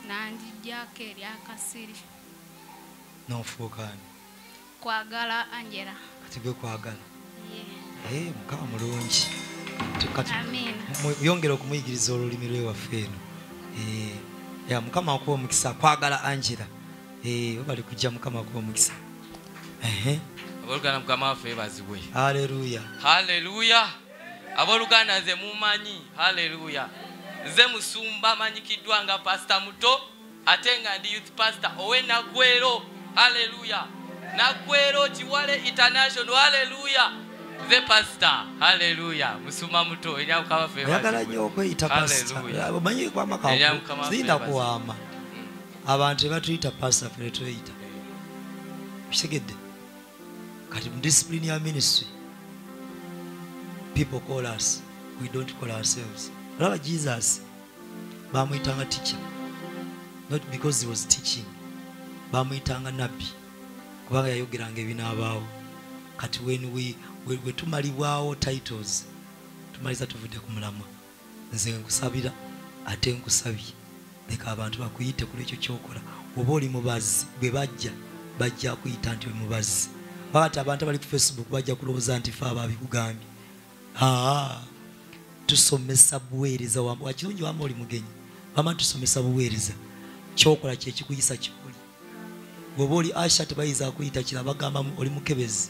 Mhm. nanjijjako erya kasiri. Nofuukaani kwagala angela. Kati gwe kwagala. Eh, mukama mulungi. Yongera okumuyigiriza olulimi lwewaffe eno. Eh, ya mukama akuwa omukisa kwagala angela. Eh, bali kujja mukama akuwa omukisa Ehe. abooluganda mukama waffe bazibwe haleluya haleluya abooluganda nze mumanyi. Haleluya nze musumba amanyikiddwa nga pasita muto ate nga ndi youth pastor ow'enagwero haleluya nagwero kiwale international haleluya nze pasita haleluya musumba muto erya mukama waffe oyagala bazibwe. nnyo okweyita pasita Haleluya. omanyi Erya kwamaka Mukama waffe zinda bazibwe. kuwaama abantu tebatuyita pasita ffe netweyita kitegedde kati mu discipline ya ministry people call us we don't call ourselves olaba jesus bamuyitanga teacher not because he was teaching bamuyitanga nabbi kubanga yayogeranga ebinaabaawo. Kati when we, tumalibwawo titles tumaliza tuvudde ku mulamwa. Nze nkusabira ate nkusabye. Leka abantu bakuyite ku lwekyo kyokola. Oba oli mubazi bwe bajja bajja kuyita nti mubazi wakati abantu abali ku facebook bajja kulowooza nti fe ababikugambye aa tusomesa buweereza wakirungi wamba oli mugenyi? Wamba tusomesa buweereza. Kyokola kyekikuyisa kyoli bwoba oli asha tebayinza kuyita kira bagamba oli mukebezi.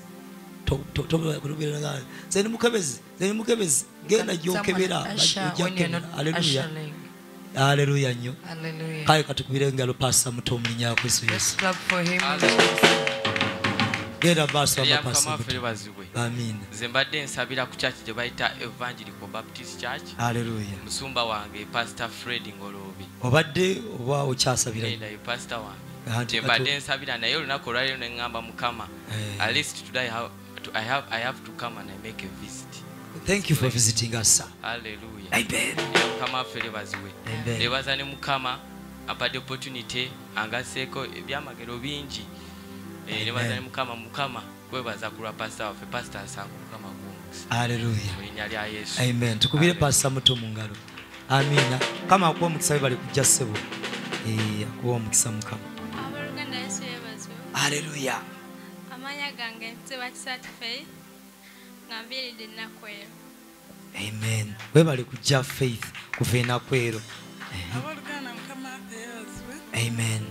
To- to- to- to- nze ni mukebezi nze ni mukebezi. Genda gyokebera ushering. haleluya nnyo. Kale katukubire engalo pasa muto mu linnya lya kristo yesu. genda maaso Erya ama mukama pasa waffe muto nze mbadde nsabira ku kyaki gye bayita evangelical baptist church. Haleluya musumba wange pastor fred ngoloobi. Obadde oba okyasabira? Enda ye pastor wange. Gye mbadde nsabira naye olunaku olwaliro ne ŋŋamba mukama. Eh. at least today I have, to, I, have, to come and I make a visit. Thank you for visiting us sir. Haleluya Amen. Mukama waffe lebazibwe Amen. lebaza ne mukama ampadde opportunity angaseeko ebyamagero bingi. Eh, Amen. nebaza ne mukama mukama kwebaza kulwa pasita waffe pasita asangu mukama gwomukisa haleluya lya yesu. Amen. Tukubire pasita muto mu ngalo amiina kama akuwa omukisa we bali kujja ssebo Eh, akuwa omukisa mukama aleluya amanya gange mpitibwa kisati faith nga mbiridde ennaku eyo amen. Webali kujja faith kuva enakwero abooluganda mukama waffe yeebazibwe amen.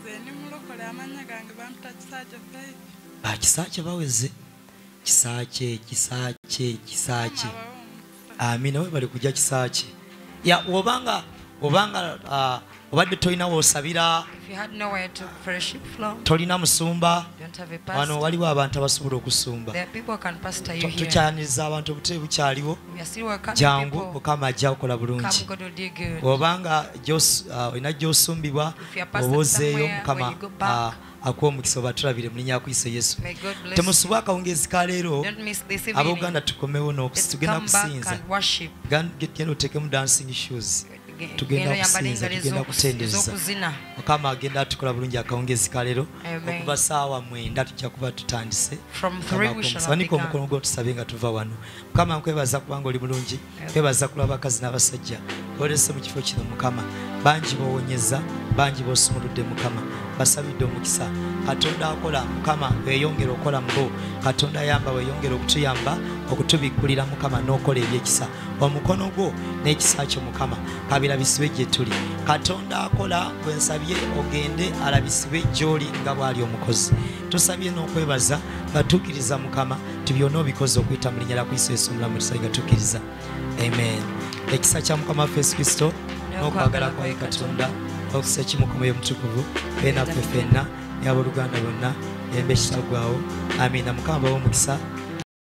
Nze ndi mulokole amanya gange bampita kisaajo faith bakisakye baweze. Kisakye kisakye kisakye amiina we bali kujja kisakye ya obanga obanga ah, obadde tolina woosabira If you had nowhere to fellowship from, tolina musumba. wano waliwo abantu abasobola okusumba. There are people who can pastor you Tu- here. tukyaniriza abantu obutebe bukyaliwo jangu mukama ajja kukola bulungi. Obanga gy'os- ah, olina gyosumbibwa oba ozeeyo mukama akuwa omukisa obatulabire mu linnya kwiso yesu. Temusubwa akawungeezi ka leero abouganda tukomewo tugenda kusinza. genda oteekemu dancing shoes tugenda kusinza tugenda kutendereza mukama agenda atukola bulungi akawungeezi kalero okuva saawa mwenda tujja kuba tutandise. Begun. omukono gwo tusabe nga tuva wano. Mukama nkwebaza kubanga oli mulungi kwebaza kulwa abakazi n'abasajja. Olese mu kifo kino mukama. Bangi bowonyeza bangi bosumuludde mukama. Basabidde omukisa katonda akola mukama weyongera okukola mubo katonda ayamba weyongera okutuyamba okutubikkulira mukama n'okola ebyekisa. Omukono gwo n'ekisa kyo mukama kabirabisibe gye tuli. Katonda akola gwensabye ogende alabisibe gy'oli nga bw'ali omukozi. Tusabye n'okwebaza nga tukkiriza mukama ti byonna obikoze okuyita mu linnya lya kristo yesu omulamu tusabe nga tukkiriza amen. Ekisa kya mukama waffe yesu kristo n'okwagala kwaye katonda okusa kimukomoyo omutukuvu benaffe ffenna ne abooluganda bonna embe ekitagwawo amina mukama bawe omukisa